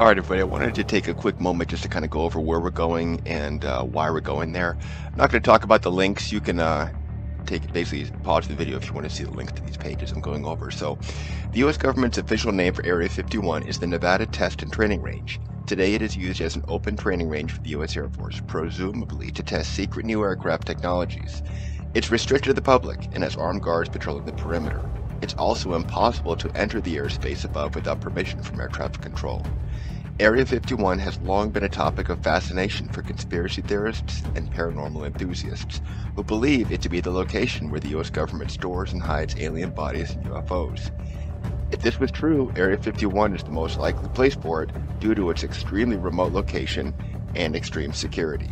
All right, everybody, I wanted to take a quick moment just to kind of go over where we're going and uh, why we're going there. I'm not going to talk about the links. You can uh, take basically pause the video if you want to see the links to these pages I'm going over. So, the U.S. government's official name for Area 51 is the Nevada Test and Training Range. Today, it is used as an open training range for the U.S. Air Force, presumably to test secret new aircraft technologies. It's restricted to the public and has armed guards patrolling the perimeter. It's also impossible to enter the airspace above without permission from air traffic control. Area 51 has long been a topic of fascination for conspiracy theorists and paranormal enthusiasts who believe it to be the location where the US government stores and hides alien bodies and UFOs. If this was true, Area 51 is the most likely place for it due to its extremely remote location and extreme security.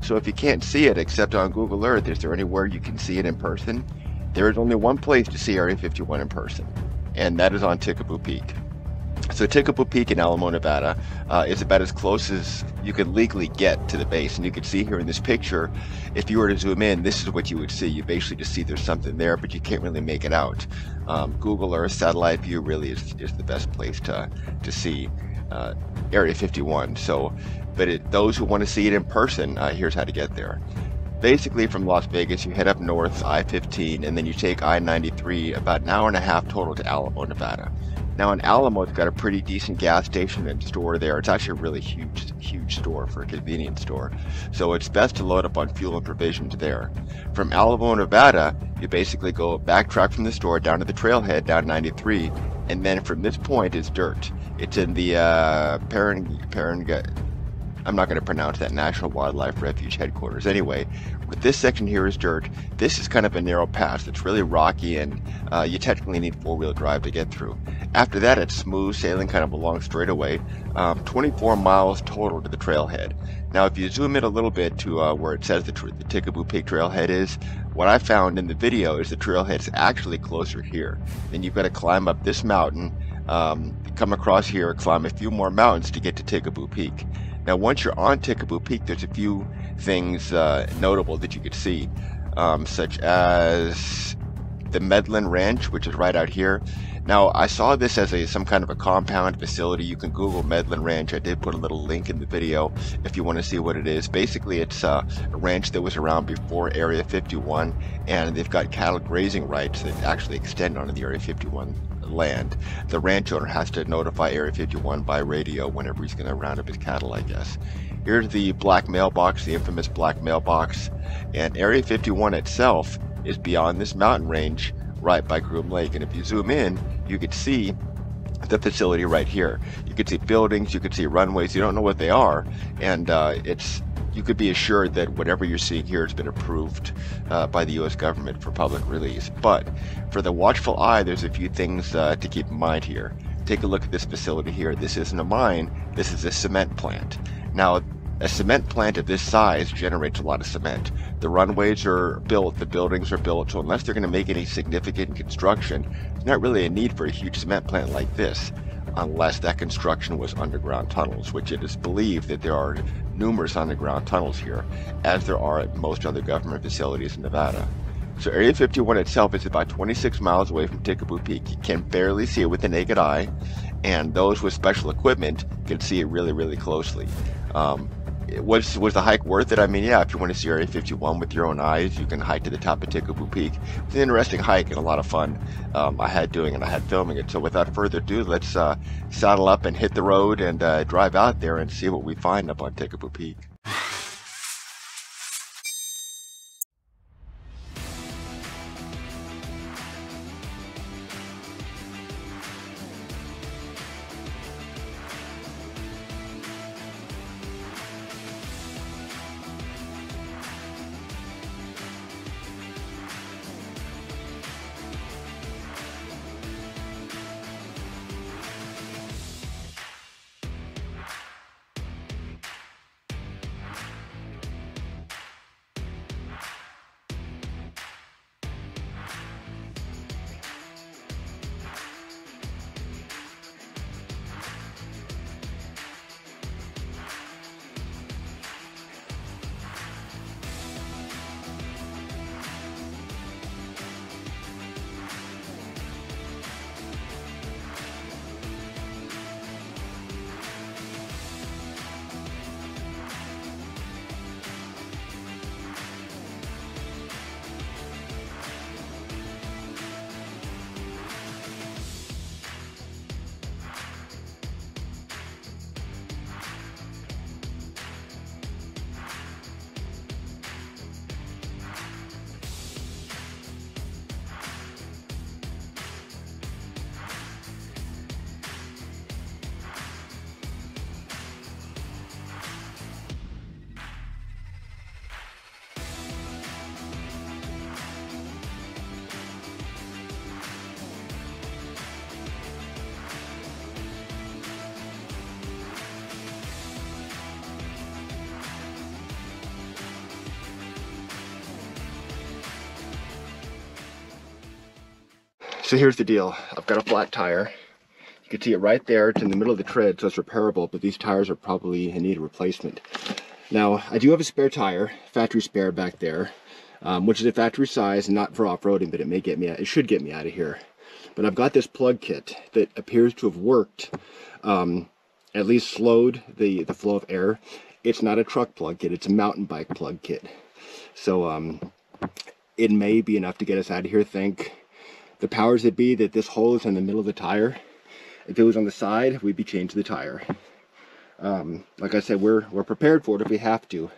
So if you can't see it except on Google Earth, is there anywhere you can see it in person? There is only one place to see Area 51 in person, and that is on Tikaboo Peak. So Tikaboo Peak in Alamo, Nevada, uh, is about as close as you could legally get to the base. And you can see here in this picture, if you were to zoom in, this is what you would see. You basically just see there's something there, but you can't really make it out. Um, Google Earth satellite view really is, is the best place to, to see uh, Area 51. So, but it, those who want to see it in person, uh, here's how to get there basically from Las Vegas, you head up north I-15, and then you take I-93 about an hour and a half total to Alamo, Nevada. Now in Alamo, it's got a pretty decent gas station and store there. It's actually a really huge, huge store for a convenience store. So it's best to load up on fuel and provisions there. From Alamo, Nevada, you basically go backtrack from the store down to the trailhead down 93, and then from this point is dirt. It's in the uh, Paring, Paring, I'm not going to pronounce that National Wildlife Refuge headquarters. Anyway, this section here is dirt. This is kind of a narrow pass. that's really rocky, and uh, you technically need four-wheel drive to get through. After that, it's smooth sailing kind of along straightaway. Um, 24 miles total to the trailhead. Now, if you zoom in a little bit to uh, where it says the, the Tikaboo Peak trailhead is, what I found in the video is the trailhead is actually closer here. Then you've got to climb up this mountain, um, come across here, climb a few more mountains to get to Tikaboo Peak. Now, once you're on Tikaboo Peak, there's a few things uh, notable that you could see, um, such as the Medlin Ranch, which is right out here. Now, I saw this as a some kind of a compound facility. You can Google Medlin Ranch. I did put a little link in the video if you want to see what it is. Basically, it's uh, a ranch that was around before Area 51, and they've got cattle grazing rights that actually extend onto the Area 51 land. The ranch owner has to notify Area 51 by radio whenever he's going to round up his cattle, I guess. Here's the black mailbox, the infamous black mailbox, and Area 51 itself is beyond this mountain range right by Groom Lake. And if you zoom in, you could see the facility right here. You could see buildings, you could see runways. You don't know what they are, and uh, it's you could be assured that whatever you're seeing here has been approved uh, by the U.S. government for public release. But for the watchful eye, there's a few things uh, to keep in mind here. Take a look at this facility here. This isn't a mine. This is a cement plant. Now, a cement plant of this size generates a lot of cement. The runways are built, the buildings are built, so unless they're going to make any significant construction, there's not really a need for a huge cement plant like this, unless that construction was underground tunnels, which it is believed that there are numerous underground tunnels here, as there are at most other government facilities in Nevada. So Area 51 itself is about 26 miles away from Tikaboo Peak. You can barely see it with the naked eye, and those with special equipment can see it really, really closely. Um, was was the hike worth it? I mean, yeah, if you want to see Area 51 with your own eyes, you can hike to the top of Tikaboo Peak. It's an interesting hike and a lot of fun. Um, I had doing it, I had filming it. So without further ado, let's uh, saddle up and hit the road and uh, drive out there and see what we find up on Tikaboo Peak. So here's the deal. I've got a flat tire. You can see it right there. It's in the middle of the tread, so it's repairable, but these tires are probably in need of replacement. Now, I do have a spare tire, factory spare back there, um, which is a factory size, not for off-roading, but it may get me, it should get me out of here. But I've got this plug kit that appears to have worked, um, at least slowed the, the flow of air. It's not a truck plug kit, it's a mountain bike plug kit. So um, it may be enough to get us out of here, thank the powers that be that this hole is in the middle of the tire. If it was on the side, we'd be changing the tire. Um, like I said, we're, we're prepared for it if we have to.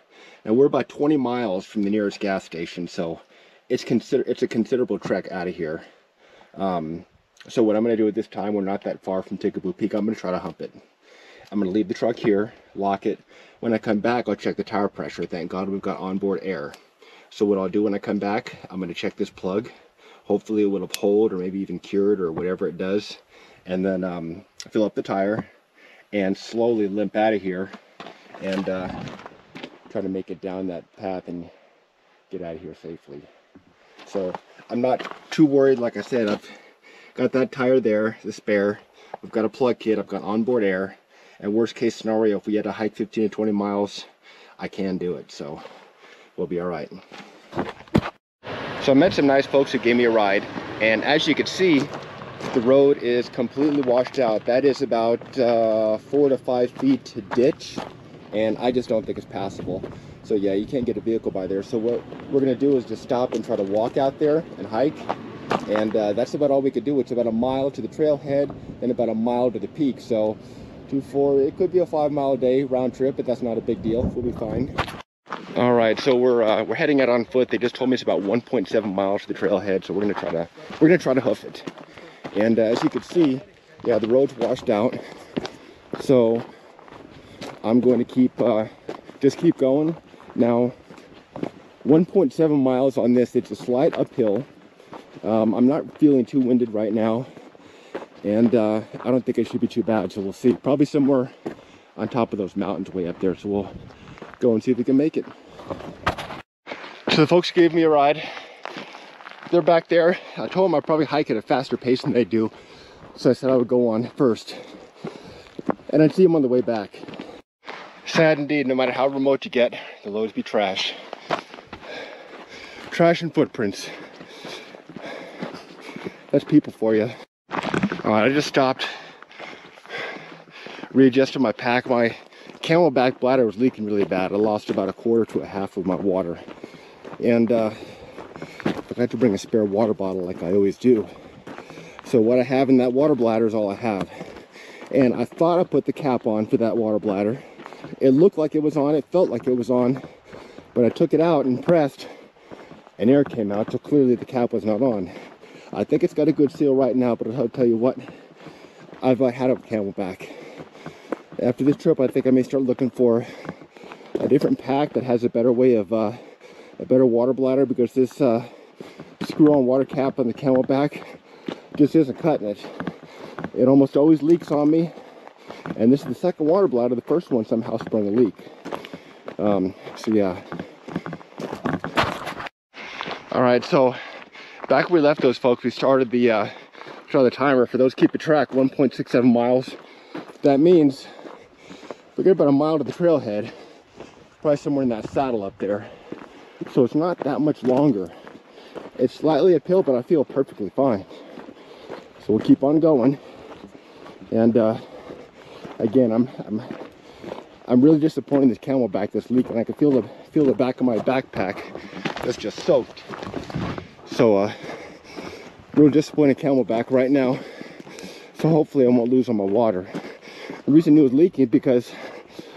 And we're about 20 miles from the nearest gas station, so it's consider it's a considerable trek out of here. Um, so what I'm going to do at this time, we're not that far from Tikaboo Peak. I'm going to try to hump it. I'm going to leave the truck here, lock it. When I come back, I'll check the tire pressure. Thank God we've got onboard air. So what I'll do when I come back, I'm going to check this plug. Hopefully it will have hold or maybe even cured or whatever it does. And then um, fill up the tire and slowly limp out of here and uh, try to make it down that path and get out of here safely. So I'm not too worried. Like I said, I've got that tire there, the spare. We've got a plug kit. I've got onboard air. And worst case scenario, if we had to hike 15 to 20 miles, I can do it. So we'll be all right. So I met some nice folks who gave me a ride. And as you can see, the road is completely washed out. That is about uh, four to five feet to ditch. And I just don't think it's passable. So yeah, you can't get a vehicle by there. So what we're gonna do is just stop and try to walk out there and hike. And uh, that's about all we could do. It's about a mile to the trailhead, then about a mile to the peak. So two, four, it could be a five mile day round trip, but that's not a big deal. We'll be fine. All right, so we're uh, we're heading out on foot. They just told me it's about 1.7 miles to the trailhead, so we're gonna try to we're gonna try to hoof it. And uh, as you can see, yeah, the road's washed out. So I'm going to keep uh, just keep going. Now, 1.7 miles on this. It's a slight uphill. Um, I'm not feeling too winded right now, and uh, I don't think it should be too bad. So we'll see. Probably somewhere on top of those mountains way up there. So we'll go and see if we can make it. So the folks gave me a ride. They're back there. I told them I'd probably hike at a faster pace than they do. So I said I would go on first. And I'd see them on the way back. Sad indeed, no matter how remote you get, the loads be trash. Trash and footprints. That's people for you. All right, I just stopped, readjusted my pack. My CamelBak bladder was leaking really bad. I lost about a quarter to a half of my water. And uh, I had to bring a spare water bottle like I always do. So what I have in that water bladder is all I have. And I thought I put the cap on for that water bladder. It looked like it was on, it felt like it was on, but I took it out and pressed and air came out, so clearly the cap was not on. I think it's got a good seal right now, but I'll tell you what, I've uh, had a CamelBak. After this trip, I think I may start looking for a different pack that has a better way of, uh, a better water bladder because this uh, screw-on water cap on the CamelBak just isn't cutting it. It almost always leaks on me, and this is the second water bladder. The first one somehow sprung a leak. Um, so yeah. All right, so back where we left those folks, we started the uh, started the timer. For those keep a track, 1.67 miles. That means we get about a mile to the trailhead, probably somewhere in that saddle up there. So it's not that much longer. It's slightly uphill, but I feel perfectly fine. So we'll keep on going. And uh, again, I'm, I'm I'm really disappointed in this CamelBak that's leaking. I can feel the feel the back of my backpack that's just soaked. So uh, real disappointed CamelBak right now. So hopefully I won't lose on my water. The reason it was leaking is because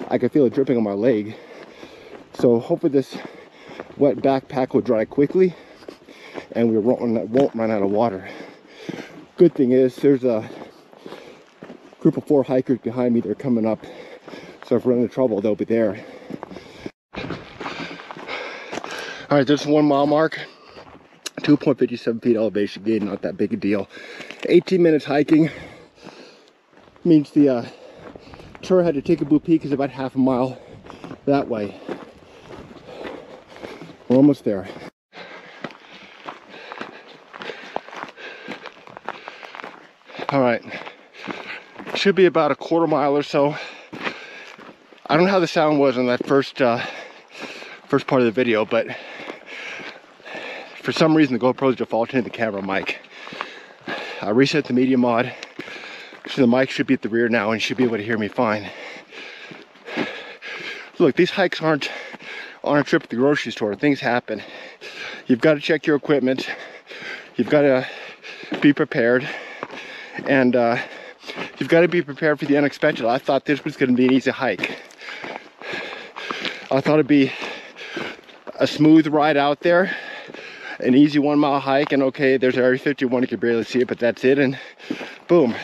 I could feel it dripping on my leg. So hopefully this wet backpack will dry quickly and we won't, won't run out of water. Good thing is there's a group of four hikers behind me. They're coming up. So if we're in trouble, they'll be there. All right, there's one mile mark. 2.57 feet elevation gain, not that big a deal. 18 minutes hiking means the uh, trailhead to Tikaboo Peak is about half a mile that way. We're almost there. All right, should be about a quarter mile or so. I don't know how the sound was on that first uh, first part of the video, but for some reason the GoPro's defaulted to the camera mic. I reset the media mod, the mic should be at the rear now and should be able to hear me fine. Look, these hikes aren't on a trip to the grocery store. Things happen. You've got to check your equipment. You've got to be prepared. And uh, you've got to be prepared for the unexpected. I thought this was going to be an easy hike. I thought it'd be a smooth ride out there, an easy one mile hike, and okay, there's Area 51, you can barely see it, but that's it, and boom.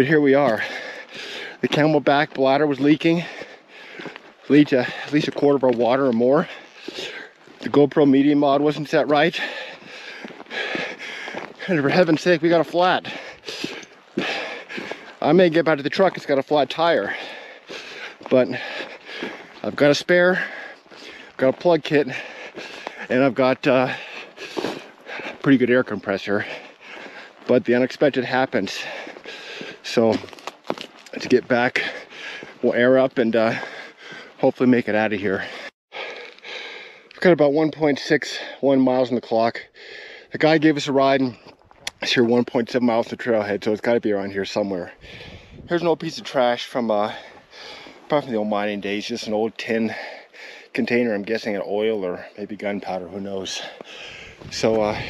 But here we are. The CamelBak bladder was leaking, lead to at least a quarter of our water or more. The GoPro media mod wasn't set right. And for heaven's sake, we got a flat. I may get back to the truck, it's got a flat tire. But I've got a spare, I've got a plug kit, and I've got uh, pretty good air compressor. But the unexpected happens. So to get back, we'll air up and uh, hopefully make it out of here. I've got about 1.61 miles on the clock. The guy gave us a ride and it's here 1.7 miles to the trailhead, so it's got to be around here somewhere. Here's an old piece of trash from uh, probably from the old mining days, just an old tin container, I'm guessing an oil or maybe gunpowder, who knows. So, uh,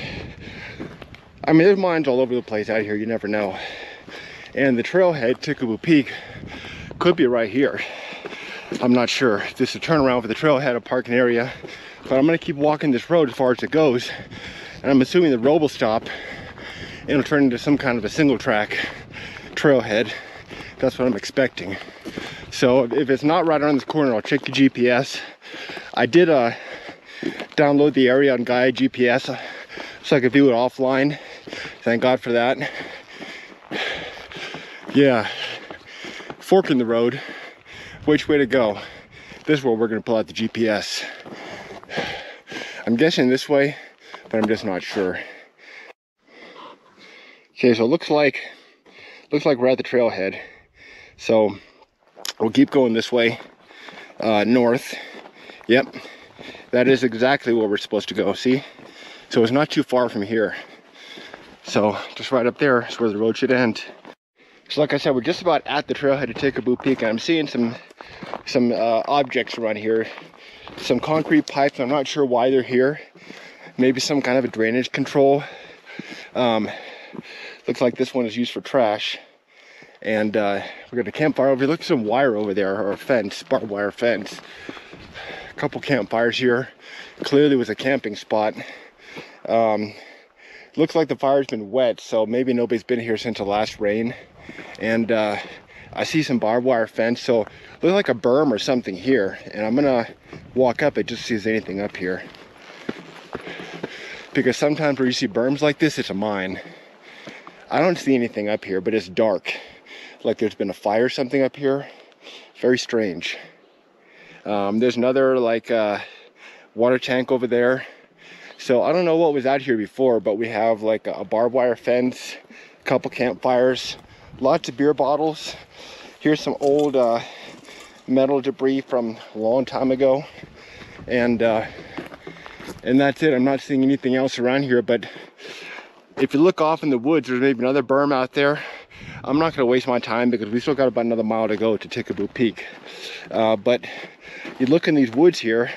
I mean, there's mines all over the place out here, you never know. And the trailhead, Tikaboo Peak, could be right here. I'm not sure. This is a turnaround for the trailhead, a parking area. But I'm gonna keep walking this road as far as it goes. And I'm assuming the road will stop and it'll turn into some kind of a single track trailhead. That's what I'm expecting. So if it's not right around this corner, I'll check the GPS. I did uh, download the area on Gaia GPS so I could view it offline. Thank God for that. Yeah, fork in the road. Which way to go? This is where we're gonna pull out the GPS. I'm guessing this way, but I'm just not sure. Okay, so it looks like looks like we're at the trailhead. So we'll keep going this way, uh, north. Yep, that is exactly where we're supposed to go. See, so it's not too far from here. So just right up there is where the road should end. So like I said, we're just about at the trailhead to Tikaboo Peak, and I'm seeing some some uh, objects around here, some concrete pipes. I'm not sure why they're here. Maybe some kind of a drainage control. Um, looks like this one is used for trash. And uh, we got a campfire over here. Look at some wire over there, or a fence, barbed wire fence. A couple campfires here. Clearly was a camping spot. Um, looks like the fire's been wet, so maybe nobody's been here since the last rain and uh, I see some barbed wire fence so looks like a berm or something here and I'm gonna walk up it just to see if anything up here. Because sometimes where you see berms like this it's a mine. I don't see anything up here but it's dark. Like there's been a fire or something up here. Very strange. Um, there's another like uh, water tank over there. So I don't know what was out here before but we have like a barbed wire fence a couple campfires lots of beer bottles. Here's some old uh, metal debris from a long time ago. And, uh, and that's it. I'm not seeing anything else around here, but if you look off in the woods, there's maybe another berm out there. I'm not gonna waste my time because we still got about another mile to go to Tikaboo Peak. Uh, but you look in these woods here,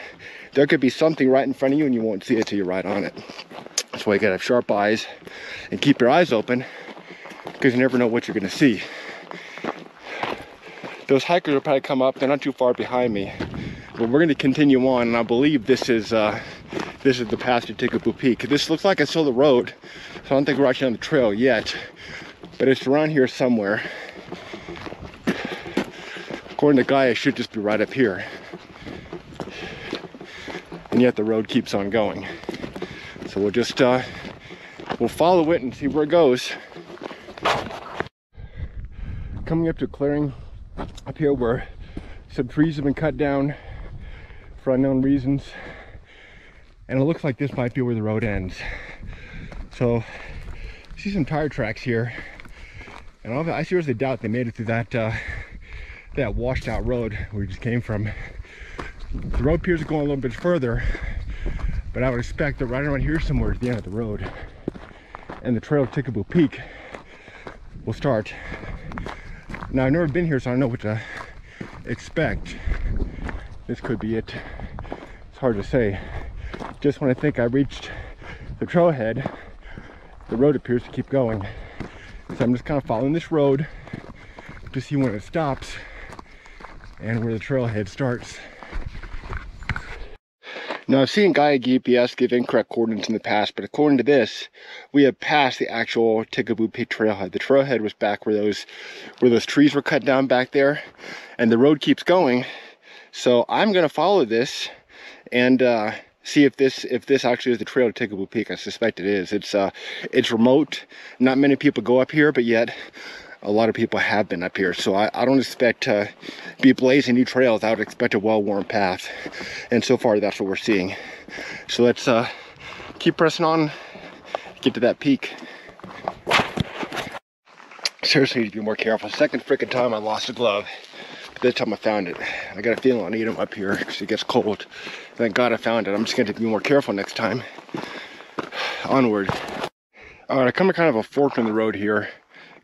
there could be something right in front of you and you won't see it till you're right on it. That's why you gotta have sharp eyes and keep your eyes open because you never know what you're gonna see. Those hikers will probably come up, they're not too far behind me. But we're gonna continue on and I believe this is uh, this is the path to Tikaboo Peak. This looks like I saw the road, so I don't think we're actually on the trail yet. But it's around here somewhere. According to Gaia, it should just be right up here. And yet the road keeps on going. So we'll just, uh, we'll follow it and see where it goes coming up to a clearing up here where some trees have been cut down for unknown reasons. And it looks like this might be where the road ends. So, see some tire tracks here. And I seriously doubt they made it through that uh, that washed out road we just came from. The road appears to go a little bit further, but I would expect that right around here somewhere is the end of the road. And the trail to Tikaboo Peak will start. Now I've never been here, so I don't know what to expect. This could be it. It's hard to say. Just when I think I reached the trailhead, the road appears to keep going. So I'm just kind of following this road to see when it stops and where the trailhead starts. Now I've seen Gaia GPS give incorrect coordinates in the past, but according to this, we have passed the actual Tikaboo Peak trailhead. The trailhead was back where those where those trees were cut down back there, and the road keeps going. So I'm gonna follow this and uh, see if this if this actually is the trail to Tikaboo Peak. I suspect it is. It's uh, it's remote. Not many people go up here, but yet a lot of people have been up here. So I, I don't expect to be blazing new trails. I would expect a well-worn path. And so far, that's what we're seeing. So let's uh, keep pressing on, get to that peak. Seriously, need to be more careful. Second freaking time I lost a glove. But this time I found it. I got a feeling I'll need them up here because it gets cold. Thank God I found it. I'm just going to be more careful next time. Onward. All right, I come to kind of a fork in the road here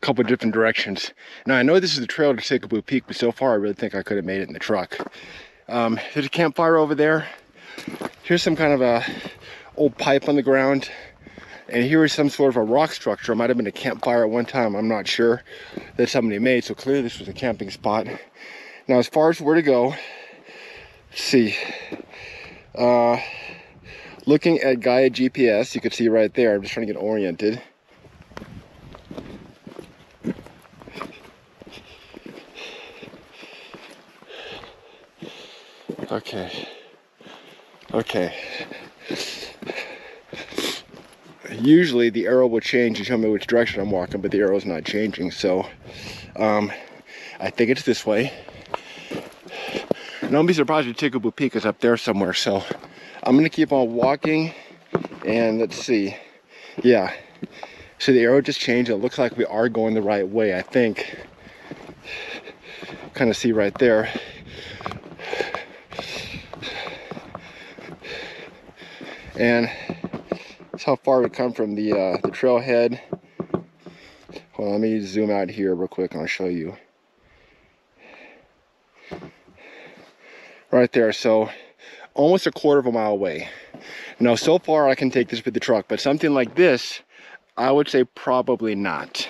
couple different directions. Now I know this is the trail to Tikaboo Peak, but so far I really think I could have made it in the truck. Um, there's a campfire over there. Here's some kind of a old pipe on the ground. And here is some sort of a rock structure. It might have been a campfire at one time. I'm not sure that somebody made. So clearly this was a camping spot. Now as far as where to go, let's see. Uh, looking at Gaia GPS, you can see right there. I'm just trying to get oriented. Okay. Okay. Usually the arrow will change to tell me which direction I'm walking, but the arrow's not changing. So um, I think it's this way. Don't be surprised if Tikaboo Peak is up there somewhere. So I'm gonna keep on walking and let's see. Yeah. So the arrow just changed. It looks like we are going the right way, I think. Kind of see right there. And that's how far we come from the, uh, the trailhead. Well, let me zoom out here real quick and I'll show you. Right there, so almost a quarter of a mile away. Now, so far I can take this with the truck, but something like this, I would say probably not.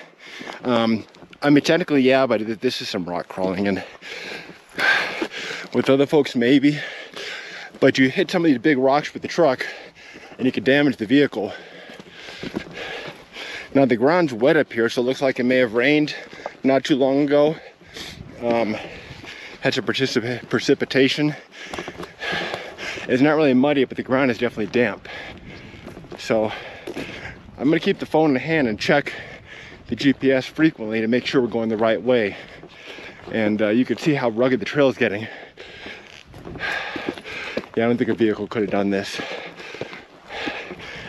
Um, I mean, technically, yeah, but this is some rock crawling and with other folks, maybe. But you hit some of these big rocks with the truck, and you could damage the vehicle. Now the ground's wet up here, so it looks like it may have rained not too long ago. Um, had some precip precipitation. It's not really muddy, but the ground is definitely damp. So I'm gonna keep the phone in hand and check the GPS frequently to make sure we're going the right way. And uh, you can see how rugged the trail is getting. Yeah, I don't think a vehicle could have done this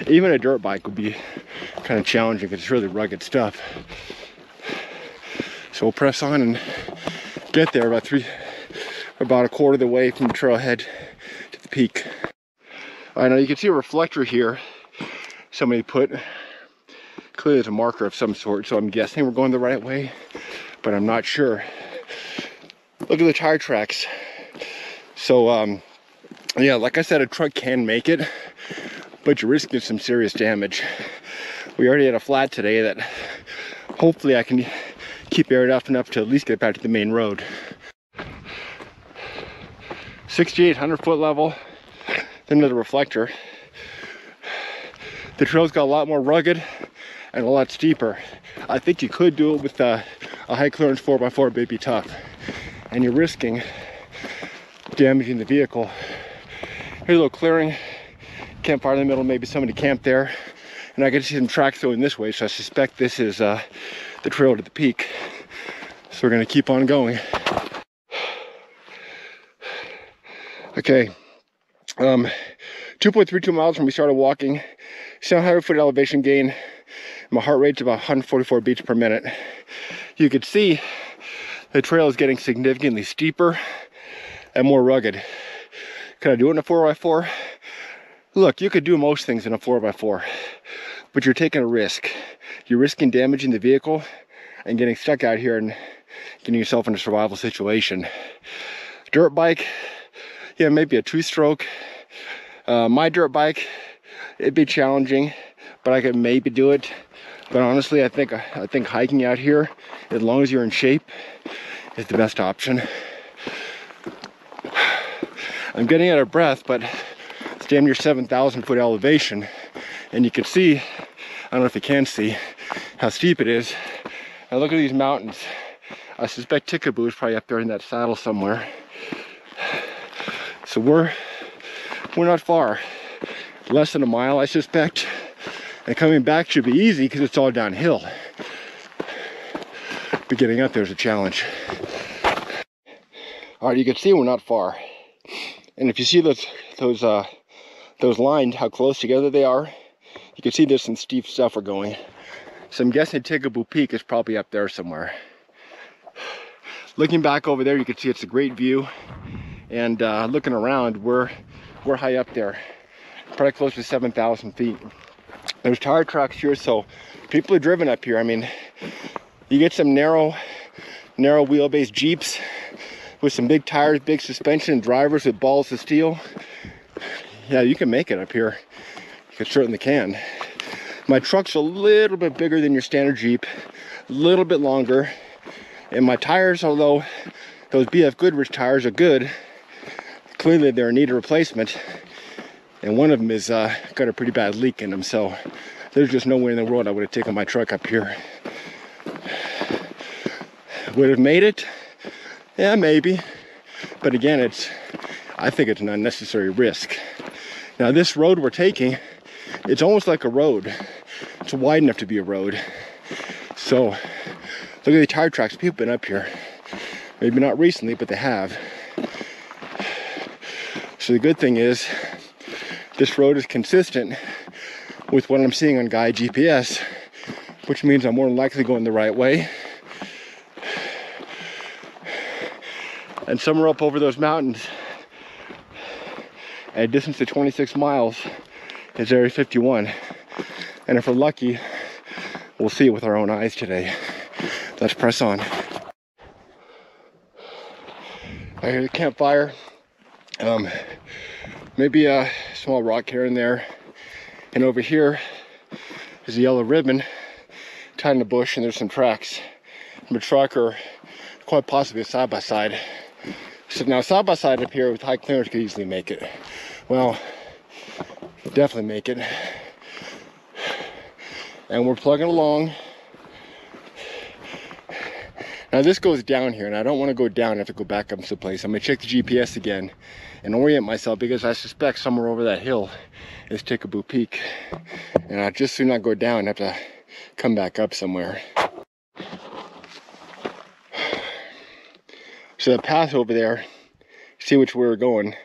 even a dirt bike would be kind of challenging because it's really rugged stuff. So we'll press on and get there about three, about a quarter of the way from the trailhead to the peak. I know you can see a reflector here. Somebody put, clearly it's a marker of some sort, so I'm guessing we're going the right way, but I'm not sure. Look at the tire tracks. So, um, yeah, like I said, a truck can make it, but you're risking some serious damage. We already had a flat today that hopefully I can keep aired off enough to at least get back to the main road. 6,800 foot level, then to the reflector. The trail's got a lot more rugged and a lot steeper. I think you could do it with a, a high clearance 4x4, but it'd be tough. And you're risking damaging the vehicle. Here's a little clearing campfire in the middle, maybe somebody camped there. And I can see some tracks going this way, so I suspect this is uh, the trail to the peak. So we're gonna keep on going. Okay, um, 2.32 miles from we started walking, 700 foot elevation gain. My heart rate's about 144 beats per minute. you could see the trail is getting significantly steeper and more rugged. Can I do it in a 4x4? Look, you could do most things in a 4x4, but you're taking a risk. You're risking damaging the vehicle and getting stuck out here and getting yourself in a survival situation. Dirt bike, yeah, maybe a two stroke. Uh, my dirt bike, it'd be challenging, but I could maybe do it. But honestly, I think I think hiking out here, as long as you're in shape, is the best option. I'm getting out of breath, but damn near 7,000 foot elevation. And you can see, I don't know if you can see, how steep it is. And look at these mountains. I suspect Tikaboo is probably up there in that saddle somewhere. So we're, we're not far. Less than a mile, I suspect. And coming back should be easy because it's all downhill. But getting up there is a challenge. All right, you can see we're not far. And if you see those those uh, those lines, how close together they are, you can see there's some steep stuff we're going. So I'm guessing Tikaboo Peak is probably up there somewhere. Looking back over there, you can see it's a great view. And uh, looking around, we're we're high up there, probably close to 7,000 feet. There's tire tracks here, so people are driven up here. I mean, you get some narrow, narrow wheelbase Jeeps with some big tires, big suspension, drivers with balls of steel. Yeah, you can make it up here. You can certainly can. My truck's a little bit bigger than your standard Jeep, a little bit longer. And my tires, although those BF Goodrich tires are good, clearly they're in need of replacement. And one of them is uh, got a pretty bad leak in them. So there's just no way in the world I would have taken my truck up here. Would have made it? Yeah, maybe. But again, it's I think it's an unnecessary risk. Now this road we're taking, it's almost like a road. It's wide enough to be a road. So look at the tire tracks. People have been up here. Maybe not recently, but they have. So the good thing is this road is consistent with what I'm seeing on Gaia GPS, which means I'm more than likely going the right way. and somewhere up over those mountains at a distance of 26 miles is Area 51. And if we're lucky, we'll see it with our own eyes today. Let's press on. I hear the campfire. Um, maybe a small rock here and there. And over here is a yellow ribbon tied in a bush and there's some tracks from a truck or quite possibly a side-by-side. side by side so now side by side up here with high clearance could easily make it. Well, definitely make it. And we're plugging along. Now this goes down here and I don't want to go down, I have to go back up to the place. I'm gonna check the GPS again and orient myself because I suspect somewhere over that hill is Tikaboo Peak. And I just soon not go down, I have to come back up somewhere. So the path over there, see which way we're going.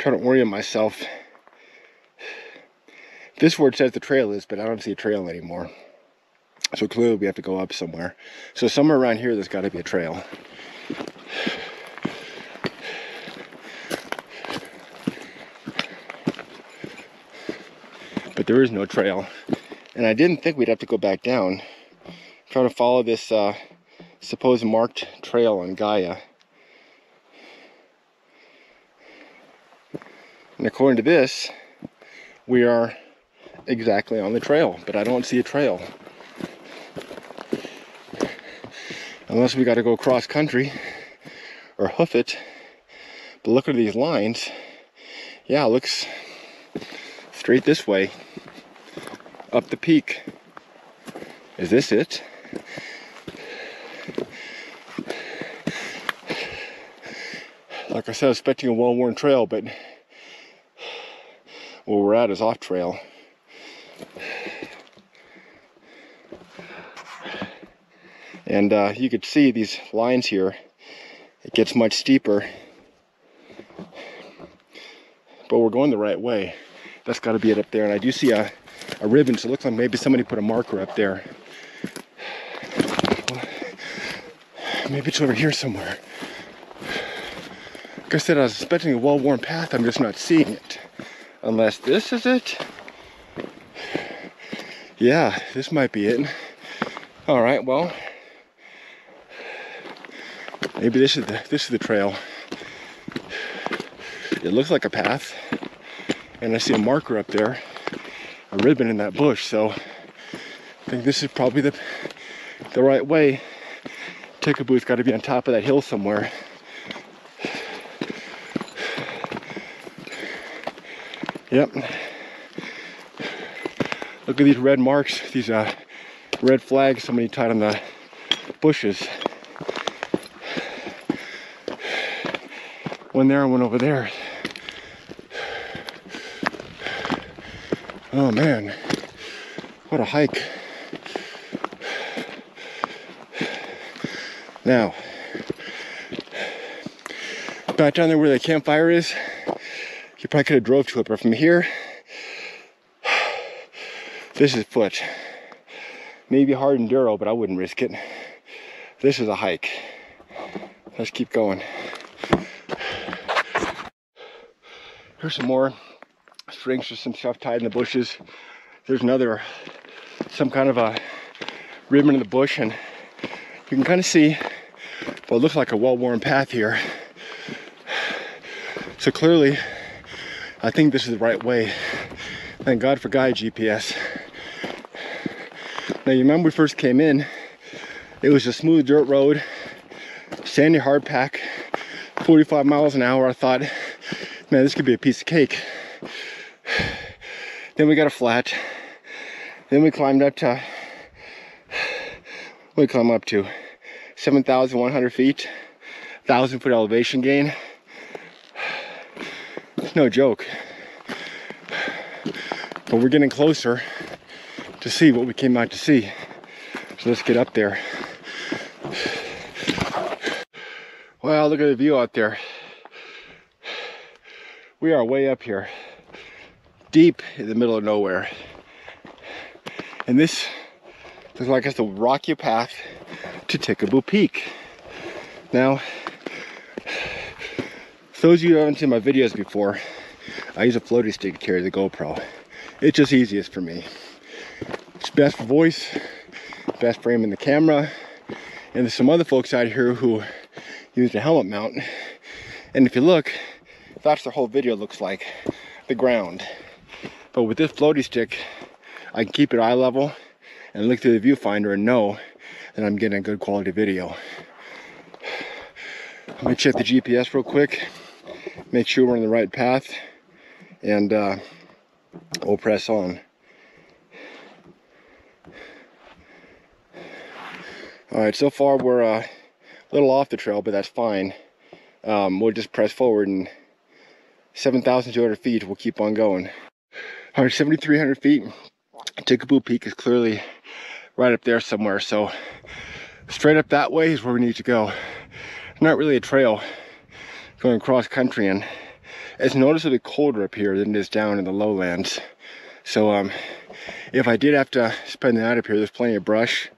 Trying to orient myself. This word says the trail is, but I don't see a trail anymore. So clearly we have to go up somewhere. So somewhere around here, there's got to be a trail. But there is no trail. And I didn't think we'd have to go back down. Try to follow this uh, supposed marked trail on Gaia. And according to this, we are exactly on the trail, but I don't see a trail. Unless we got to go cross country or hoof it. But look at these lines. Yeah, looks straight this way up the peak. Is this it? like I said, I was expecting a well-worn trail, but where we're at is off trail. And uh, you could see these lines here. It gets much steeper. But we're going the right way. That's got to be it up there. And I do see a, a ribbon, so it looks like maybe somebody put a marker up there. maybe it's over here somewhere. Like I said, I was expecting a well-worn path. I'm just not seeing it. Unless this is it. Yeah, this might be it. All right, well, maybe this is the this is the trail. It looks like a path, and I see a marker up there, a ribbon in that bush. So I think this is probably the the right way. Tikaboo's got to be on top of that hill somewhere. Yep. Look at these red marks, these uh, red flags somebody tied on the bushes. One there and one over there. Oh man, what a hike. Now, back down there where the campfire is, you probably could have drove to it, but from here, this is foot. Maybe hard enduro, but I wouldn't risk it. This is a hike. Let's keep going. Here's some more strings for some stuff tied in the bushes. There's another, some kind of a ribbon in the bush, and you can kind of see what looks like a well-worn path here. So clearly, I think this is the right way. Thank God for Gaia GPS. Now, you remember we first came in, it was a smooth dirt road, sandy hard pack, 45 miles an hour. I thought, man, this could be a piece of cake. Then we got a flat. Then we climbed up to, we climb up to 7,100 feet, 1,000 foot elevation gain. No joke. But we're getting closer to see what we came out to see. So let's get up there. Wow, look at the view out there. We are way up here, deep in the middle of nowhere. And this looks like it's the rocky path to Tikaboo Peak. Now, for those of you who haven't seen my videos before, I use a floaty stick to carry the GoPro. It's just easiest for me. It's best for voice, best for aiming the camera, and there's some other folks out here who use a helmet mount. And if you look, that's the whole video looks like, the ground. But with this floaty stick, I can keep it eye level and look through the viewfinder and know that I'm getting a good quality video. Let me check the GPS real quick, make sure we're on the right path, and uh, we'll press on. All right, so far we're uh, a little off the trail, but that's fine. Um, we'll just press forward and 7,200 feet, we'll keep on going. All right, 7,300 feet. Tikaboo Peak is clearly right up there somewhere, so straight up that way is where we need to go. Not really a trail going cross country, and it's noticeably colder up here than it is down in the lowlands. So um, if I did have to spend the night up here, there's plenty of brush,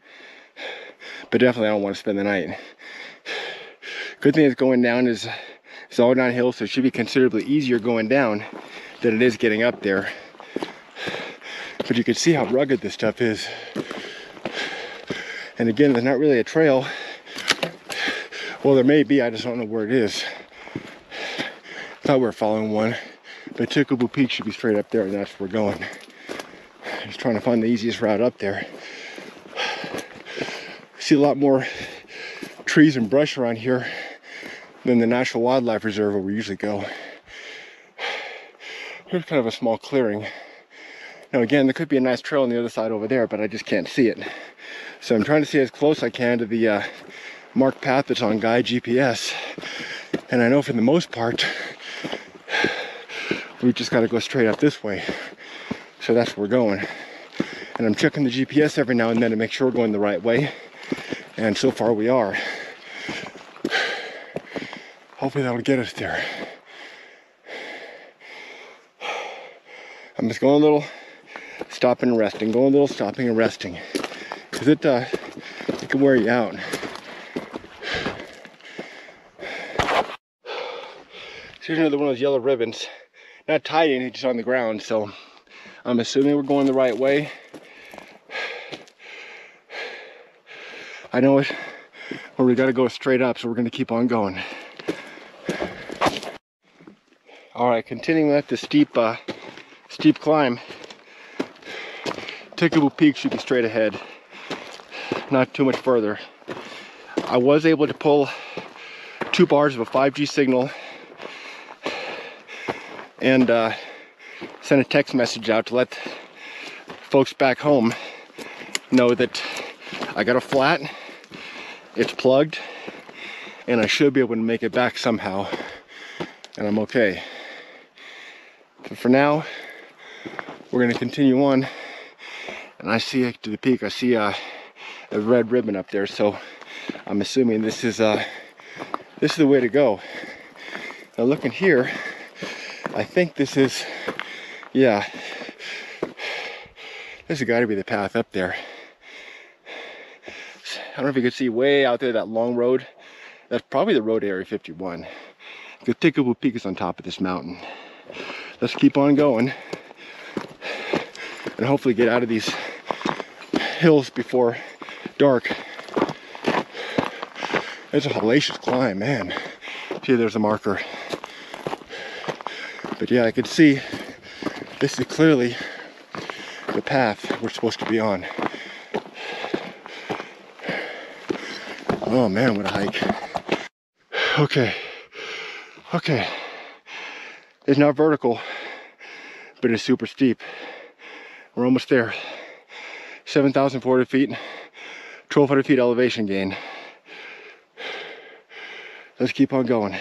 but definitely I don't want to spend the night. Good thing is going down is it's all downhill, so it should be considerably easier going down than it is getting up there. But you can see how rugged this stuff is. And again, there's not really a trail. Well, there may be, I just don't know where it is. Thought we were following one, but Tikaboo Peak should be straight up there, and that's where we're going. Just trying to find the easiest route up there. See a lot more trees and brush around here than the National Wildlife Reserve where we usually go. Here's kind of a small clearing. Now again, there could be a nice trail on the other side over there, but I just can't see it. So I'm trying to see as close I can to the uh, marked path that's on Gaia GPS. And I know for the most part, we just got to go straight up this way. So that's where we're going. And I'm checking the GPS every now and then to make sure we're going the right way. And so far we are. Hopefully that'll get us there. I'm just going a little, stopping and resting, going a little, stopping and resting. Because it, uh, it can wear you out. Here's another one of those yellow ribbons. Not tied in, just on the ground. So I'm assuming we're going the right way. I know it, or we gotta go straight up, so we're gonna keep on going. All right, continuing up the steep, uh, steep climb. Tikaboo Peak should be straight ahead, not too much further. I was able to pull two bars of a 5G signal and uh, send a text message out to let folks back home know that I got a flat, it's plugged, and I should be able to make it back somehow, and I'm okay. But for now, we're gonna continue on, and I see it to the peak, I see a, a red ribbon up there, so I'm assuming this is uh, this is the way to go. Now looking here, I think this is, yeah, this has got to be the path up there. I don't know if you can see way out there that long road. That's probably the road Area 51. The Tikaboo Peak is on top of this mountain. Let's keep on going and hopefully get out of these hills before dark. It's a hellacious climb, man. See, there's a marker. But yeah, I can see this is clearly the path we're supposed to be on. Oh man, what a hike. Okay, okay. It's not vertical, but it's super steep. We're almost there. 7,400 feet, 1,200 feet elevation gain. Let's keep on going.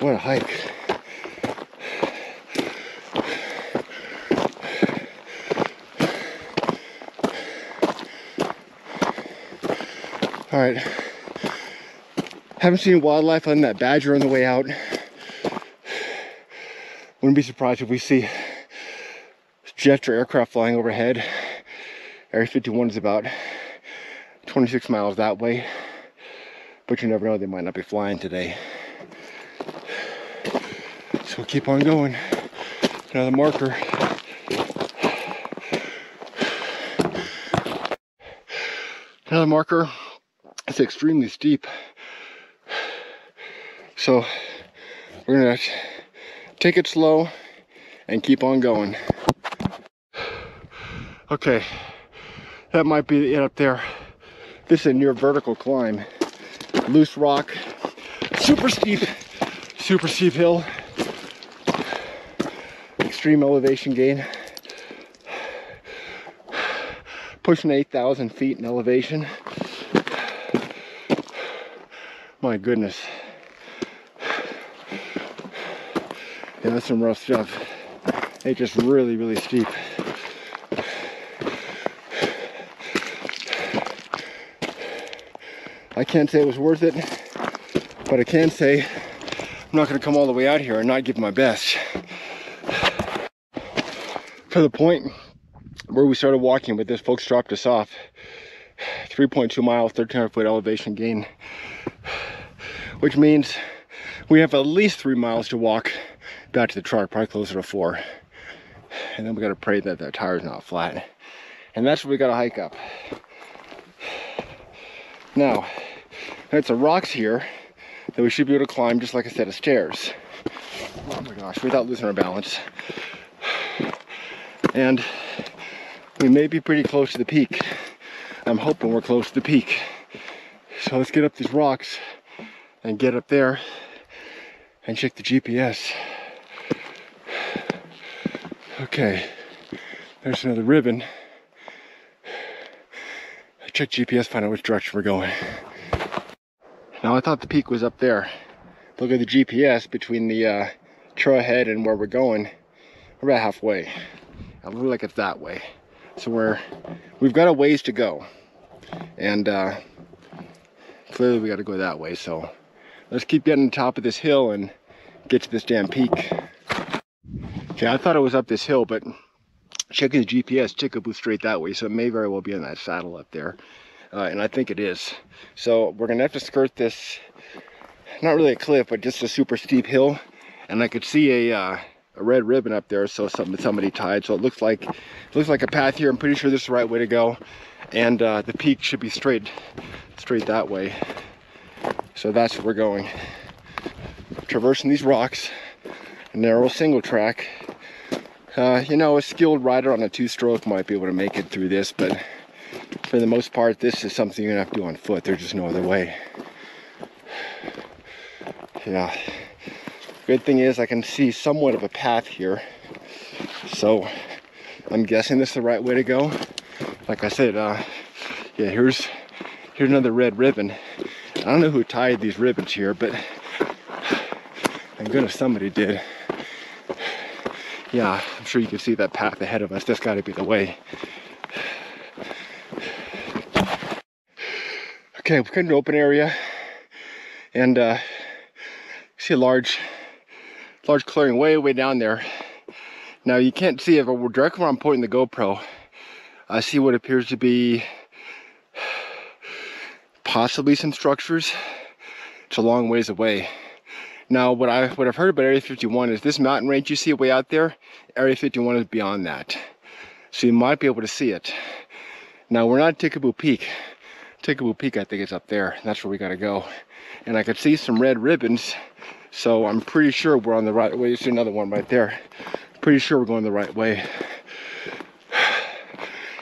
What a hike. All right. Haven't seen wildlife on that badger on the way out. Wouldn't be surprised if we see jets or aircraft flying overhead. Area 51 is about 26 miles that way. But you never know, they might not be flying today. We'll keep on going. Another marker. Another marker. It's extremely steep. So we're gonna take it slow and keep on going. Okay, that might be it up there. This is a near vertical climb. Loose rock, super steep, super steep hill. Extreme elevation gain. Pushing 8,000 feet in elevation. My goodness. Yeah, that's some rough stuff. It's just really, really steep. I can't say it was worth it, but I can say I'm not gonna come all the way out here and not give my best. To the point where we started walking, but this folks dropped us off. 3.2 miles, 1300 foot elevation gain, which means we have at least three miles to walk back to the truck, probably closer to four. And then we gotta pray that the tire's not flat. And that's what we gotta hike up. Now, there's some rocks here that we should be able to climb just like a set of stairs. Oh my gosh, without losing our balance. And we may be pretty close to the peak. I'm hoping we're close to the peak. So let's get up these rocks and get up there and check the GPS. Okay, there's another ribbon. Check GPS, find out which direction we're going. Now I thought the peak was up there. Look at the GPS between the uh, trailhead and where we're going. We're about halfway. It looks like it's that way. So we're, we've got a ways to go. And uh, clearly we got to go that way. So let's keep getting to top of this hill and get to this damn peak. Okay, I thought it was up this hill, but checking the GPS, Tikaboo straight that way. So it may very well be on that saddle up there. uh, and I think it is. So we're gonna have to skirt this, not really a cliff, but just a super steep hill. And I could see a, uh, a red ribbon up there, so something somebody tied. So it looks like it looks like a path here. I'm pretty sure this is the right way to go, and uh, the peak should be straight, straight that way. So that's where we're going. Traversing these rocks, narrow single track. Uh, you know, a skilled rider on a two-stroke might be able to make it through this, but for the most part, this is something you're gonna have to do on foot. There's just no other way. Yeah. Good thing is I can see somewhat of a path here. So I'm guessing this is the right way to go. Like I said, uh, yeah, here's here's another red ribbon. I don't know who tied these ribbons here, but thank goodness somebody did. Yeah, I'm sure you can see that path ahead of us. That's got to be the way. Okay, we're in an open area, and uh, see a large large clearing way, way down there. Now you can't see it, but we're directly where I'm pointing the GoPro. I see what appears to be possibly some structures. It's a long ways away. Now, what I what I've heard about Area 51 is this mountain range you see way out there. Area 51 is beyond that, so you might be able to see it. Now we're not at Tikaboo Peak. Tikaboo Peak, I think, is up there. That's where we got to go. And I could see some red ribbons so I'm pretty sure we're on the right way. You see another one right there. Pretty sure we're going the right way.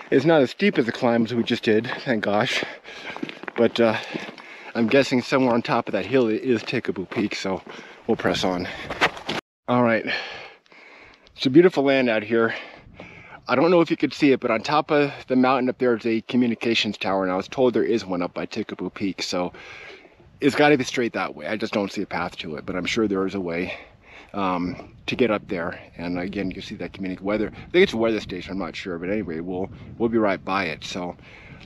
It's not as steep as the climb as we just did, thank gosh. But uh, I'm guessing somewhere on top of that hill is Tikaboo Peak, so we'll press on. All right, it's a beautiful land out here. I don't know if you could see it, but on top of the mountain up there is a communications tower, and I was told there is one up by Tikaboo Peak, so it's got to be straight that way. I just don't see a path to it, but I'm sure there is a way um, to get up there. And again, you can see that community weather. I think it's a weather station. I'm not sure, but anyway, we'll we'll be right by it. So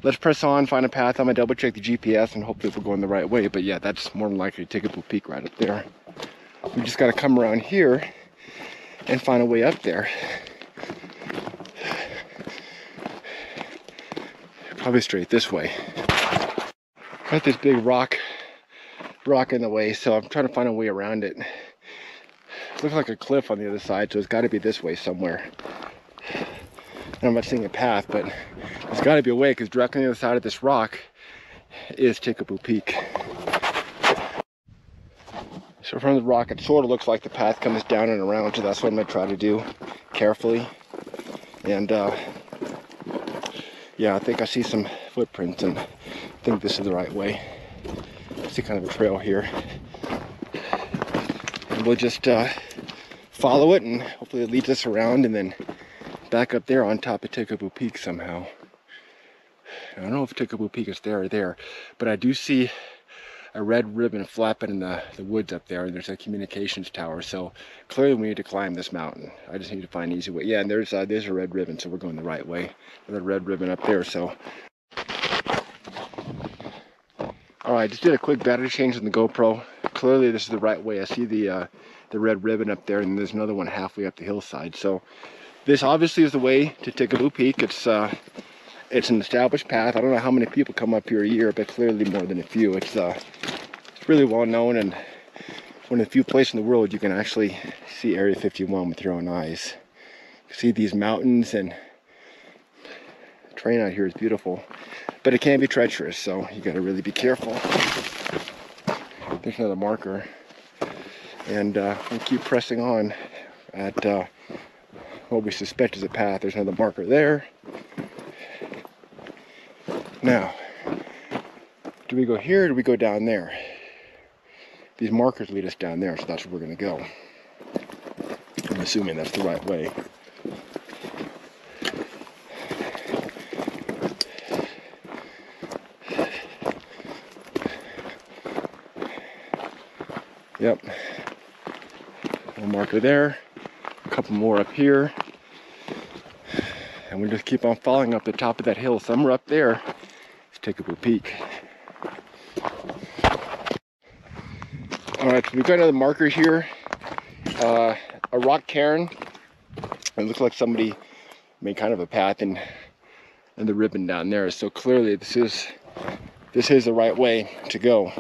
let's press on, find a path. I'm gonna double check the GPS and hopefully we're going the right way. But yeah, that's more than likely Tikaboo Peak right up there. We just got to come around here and find a way up there. Probably straight this way. Got this big rock rock in the way, so I'm trying to find a way around it. Looks like a cliff on the other side, so it's got to be this way somewhere. I'm not seeing a path, but there's got to be a way because directly on the other side of this rock is Tikaboo Peak. So from the rock, it sort of looks like the path comes down and around, so that's what I'm going to try to do carefully. And uh, yeah, I think I see some footprints and I think this is the right way see kind of a trail here. And we'll just uh, follow it and hopefully it leads us around and then back up there on top of Tikaboo Peak somehow. I don't know if Tikaboo Peak is there or there, but I do see a red ribbon flapping in the, the woods up there and there's a communications tower so clearly we need to climb this mountain I just need to find an easy way yeah and there's uh, there's a red ribbon so we're going the right way There's red ribbon up there so all right, just did a quick battery change on the GoPro. Clearly this is the right way. I see the uh, the red ribbon up there and there's another one halfway up the hillside. So this obviously is the way to Tikaboo Peak. It's uh, it's an established path. I don't know how many people come up here a year, but clearly more than a few. It's uh, it's really well known and one of the few places in the world you can actually see Area 51 with your own eyes. You see these mountains and the terrain out here is beautiful but it can be treacherous, so you got to really be careful. There's another marker, and uh, we keep pressing on at uh, what we suspect is a path. There's another marker there. Now, do we go here or do we go down there? These markers lead us down there, so that's where we're going to go. I'm assuming that's the right way. Yep. A marker there. A couple more up here. And we just keep on following up the top of that hill. Somewhere up there, let's take a Tikaboo peek. Alright, so we've got another marker here. Uh, a rock cairn. It looks like somebody made kind of a path and and the ribbon down there. So clearly this is this is the right way to go.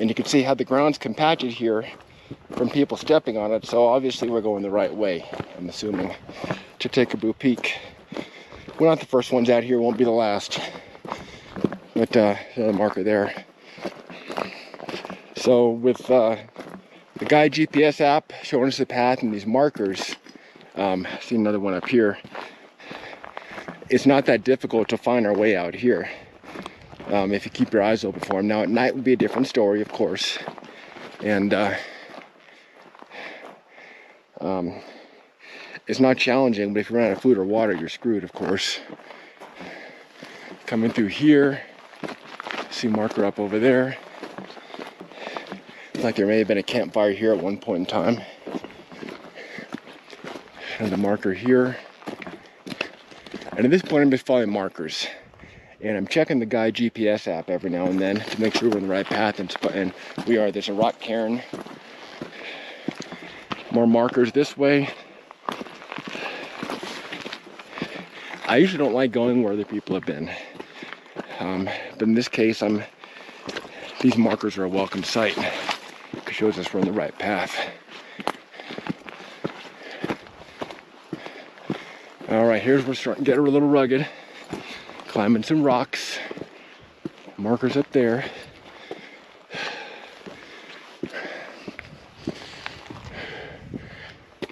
And you can see how the ground's compacted here from people stepping on it. So obviously we're going the right way, I'm assuming, to Tikaboo Peak. We're not the first ones out here, won't be the last. But uh, marker there. So with uh, the Gaia GPS app showing us the path and these markers, um, see another one up here. It's not that difficult to find our way out here um, if you keep your eyes open for them. Now at night would be a different story, of course. And uh, um, it's not challenging, but if you run out of food or water, you're screwed, of course. Coming through here, see marker up over there. Looks like there may have been a campfire here at one point in time. And the marker here. And at this point, I'm just following markers. And I'm checking the Gaia GPS app every now and then to make sure we're on the right path. And, and we are. There's a rock cairn. More markers this way. I usually don't like going where other people have been. Um, but in this case, I'm these markers are a welcome sight. It shows us we're on the right path. All right, here's where we're starting to get a little rugged. Climbing some rocks. Markers up there.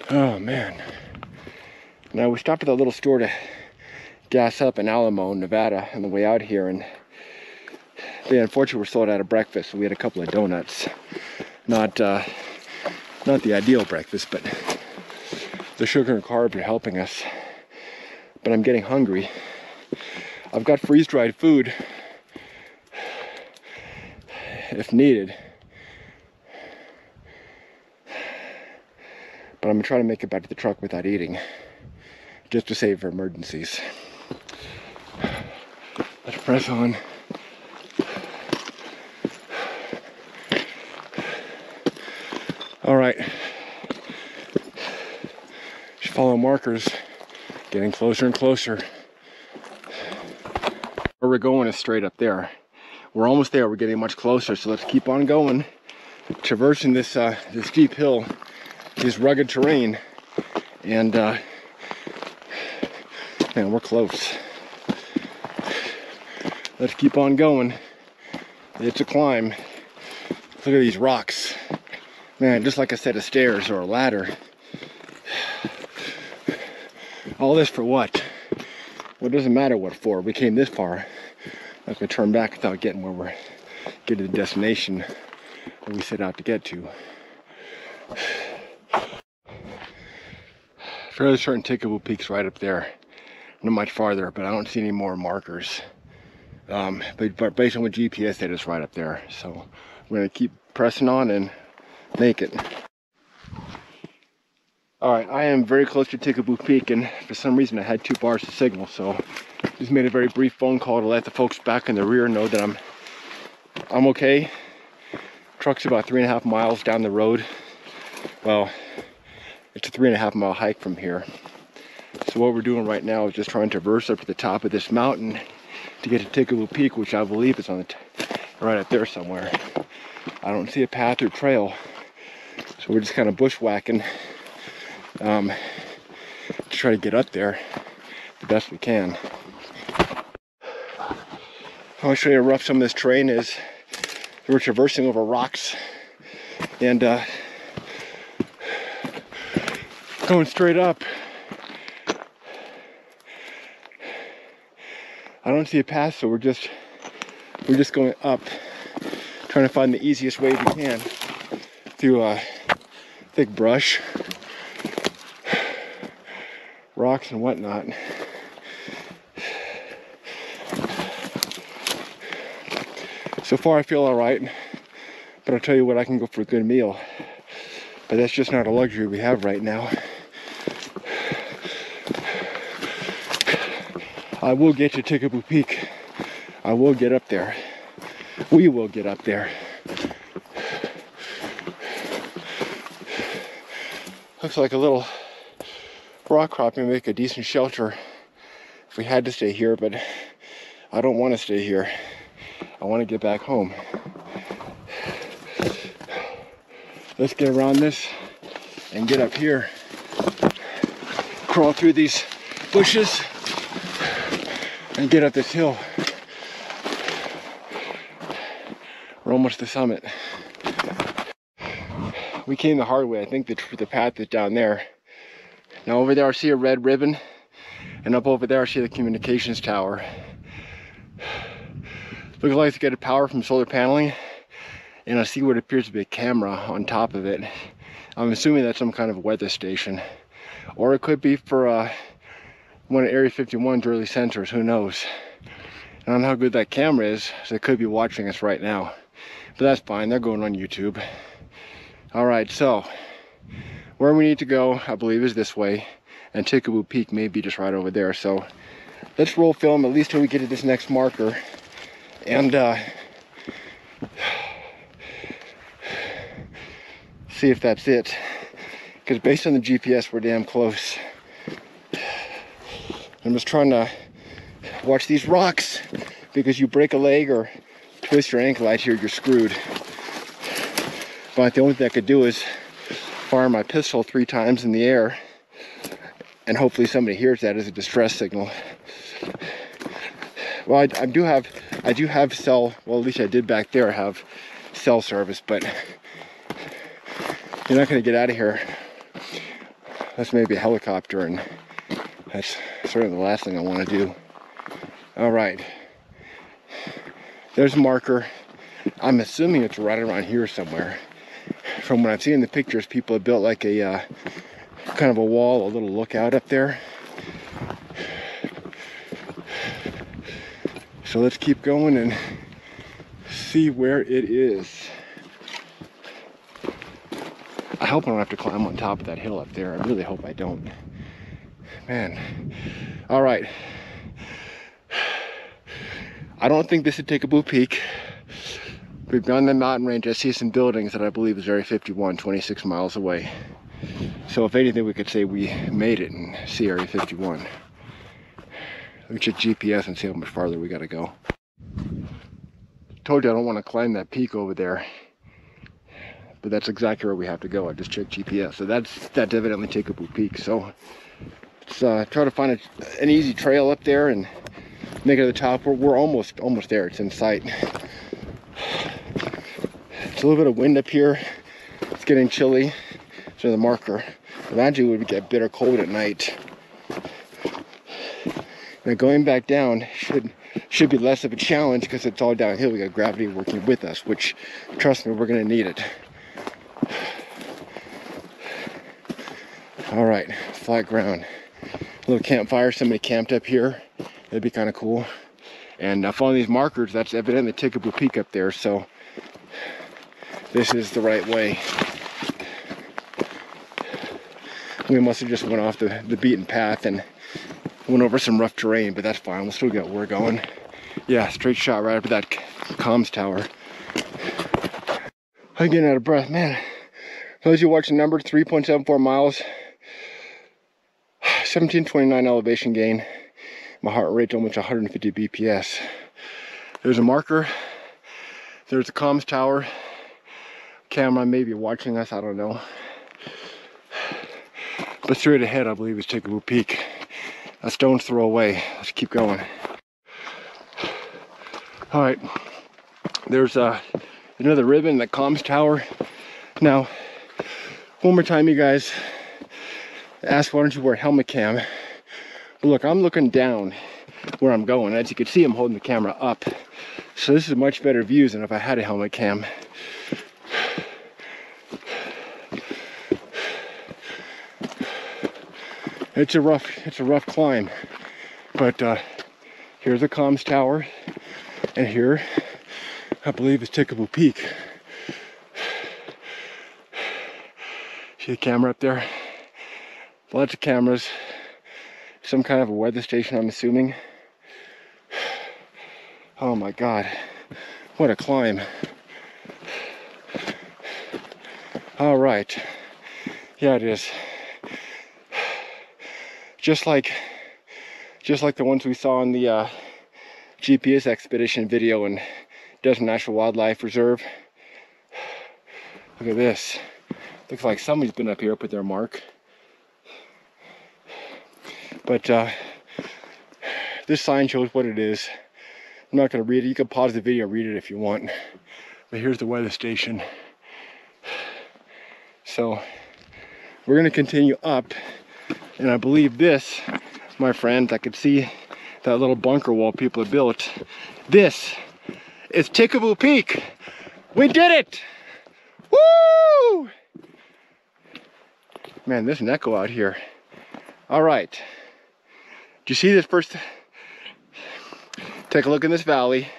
Oh man. Now we stopped at that little store to gas up in Alamo, Nevada on the way out here and they unfortunately were sold out of breakfast so we had a couple of donuts. Not uh, not the ideal breakfast, but the sugar and carbs are helping us. But I'm getting hungry. I've got freeze-dried food if needed. But I'm gonna try to make it back to the truck without eating, just to save for emergencies. Let's press on. All right. Just follow markers, getting closer and closer. We're going is straight up there. We're almost there. We're getting much closer. So let's keep on going, traversing this uh, this steep hill this rugged terrain. And uh, man, we're close. Let's keep on going. It's a climb. Look at these rocks. Man, just like a set of stairs or a ladder. All this for what? Well, it doesn't matter what for. We came this far. Not gonna turn back without getting where we're getting to the destination that we set out to get to. fairly certain Tikaboo Peak's right up there. Not much farther, but I don't see any more markers. Um, but, but based on what GPS said, it's right up there. So we're gonna keep pressing on and make it. All right, I am very close to Tikaboo Peak, and for some reason I had two bars of signal, so just made a very brief phone call to let the folks back in the rear know that I'm I'm okay. Truck's about three and a half miles down the road. Well, it's a three and a half mile hike from here. So what we're doing right now is just trying to traverse up to the top of this mountain to get to Tikaboo Peak, which I believe is on the right up there somewhere. I don't see a path or trail, so we're just kind of bushwhacking um, to try to get up there the best we can. I'll show you how rough some of this terrain is. We're traversing over rocks and uh, going straight up. I don't see a path, so we're just we're just going up, trying to find the easiest way we can through uh, thick brush, rocks and whatnot. So far I feel all right, but I'll tell you what, I can go for a good meal. But that's just not a luxury we have right now. I will get to Tikaboo Peak. I will get up there. We will get up there. Looks like a little rock cropping make a decent shelter if we had to stay here, but I don't want to stay here. I want to get back home. Let's get around this and get up here. Crawl through these bushes and get up this hill. We're almost to the summit. We came the hard way. I think the, the path is down there. Now over there I see a red ribbon and up over there I see the communications tower. Looks like it's getting power from solar paneling and I see what appears to be a camera on top of it. I'm assuming that's some kind of weather station. Or it could be for uh, one of Area 51's early sensors, who knows. I don't know how good that camera is, so they could be watching us right now. But that's fine, they're going on YouTube. All right, so where we need to go, I believe, is this way. And Tikaboo Peak may be just right over there. So let's roll film at least till we get to this next marker. And uh, see if that's it. Because based on the GPS, we're damn close. I'm just trying to watch these rocks because you break a leg or twist your ankle out here, you're screwed. But the only thing I could do is fire my pistol three times in the air and hopefully somebody hears that as a distress signal. Well, I, I do have, I do have cell, well at least I did back there have cell service, but you're not gonna get out of here. That's maybe a helicopter and that's sort of the last thing I wanna do. All right, there's a marker. I'm assuming it's right around here somewhere. From what I've seen in the pictures, people have built like a uh, kind of a wall, a little lookout up there. So let's keep going and see where it is. I hope I don't have to climb on top of that hill up there. I really hope I don't. Man. All right. I don't think this is Tikaboo Peak. We've gone the mountain range. I see some buildings that I believe is Area 51, 26 miles away. So if anything, we could say we made it see Area 51. Me check GPS and see how much farther we gotta go. Told you I don't want to climb that peak over there. But that's exactly where we have to go. I just checked GPS. So that's that's evidently Tikaboo Peak. So let's uh, try to find a, an easy trail up there and make it to the top. We're, we're almost almost there. It's in sight. It's a little bit of wind up here. It's getting chilly. So the marker. Imagine it would get bitter cold at night. Now going back down should should be less of a challenge because it's all downhill. We got gravity working with us, which trust me, we're gonna need it. All right, flat ground. Little campfire, somebody camped up here. That'd be kind of cool. And uh, following these markers, that's evidently Tikaboo Peak up there, so this is the right way. We must have just went off the, the beaten path and went over some rough terrain, but that's fine. We'll still get where we're going. Yeah, straight shot right up at that comms tower. I'm getting out of breath, man. Those you watching the number, 3.74 miles, 1729 elevation gain. My heart rate's almost 150 BPS. There's a marker. There's a comms tower. Camera may be watching us, I don't know. But straight ahead, I believe, is Tikaboo Peak. A stone's throw away. Let's keep going. All right, there's uh, another ribbon, that comms tower. Now, one more time, you guys ask why don't you wear helmet cam? But look, I'm looking down where I'm going. As you can see, I'm holding the camera up. So this is much better views than if I had a helmet cam. It's a rough, it's a rough climb. But uh, here's the comms tower. And here, I believe is Tikaboo Peak. See the camera up there? Lots of cameras. Some kind of a weather station, I'm assuming. Oh my God, what a climb. All right, yeah it is. Just like, just like the ones we saw in the uh, GPS expedition video in Desert National Wildlife Reserve. Look at this. Looks like somebody's been up here, put their mark. But uh, this sign shows what it is. I'm not going to read it. You can pause the video read it if you want. But here's the weather station. So we're going to continue up. And I believe this, my friends, I could see that little bunker wall people have built. This is Tikaboo Peak. We did it! Woo! Man, there's an echo out here. All right. Do you see this first? Take a look in this valley.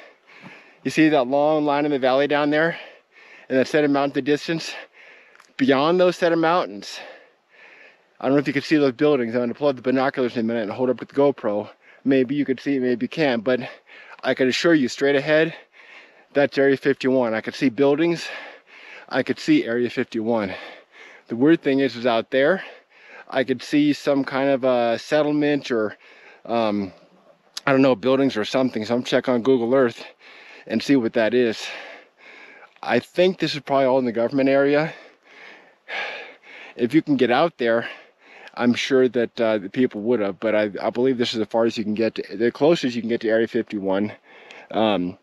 You see that long line in the valley down there? And that set of mountains in the distance? Beyond those set of mountains, I don't know if you can see those buildings. I'm gonna pull out the binoculars in a minute and hold up with the GoPro. Maybe you could see maybe you can't, but I can assure you straight ahead, that's Area 51. I could see buildings, I could see Area 51. The weird thing is, is out there, I could see some kind of a settlement or, um, I don't know, buildings or something. So I'm check on Google Earth and see what that is. I think this is probably all in the government area. If you can get out there, I'm sure that uh, the people would have, but I, I, believe this is as far as you can get, to, the closest you can get to Area 51. Um,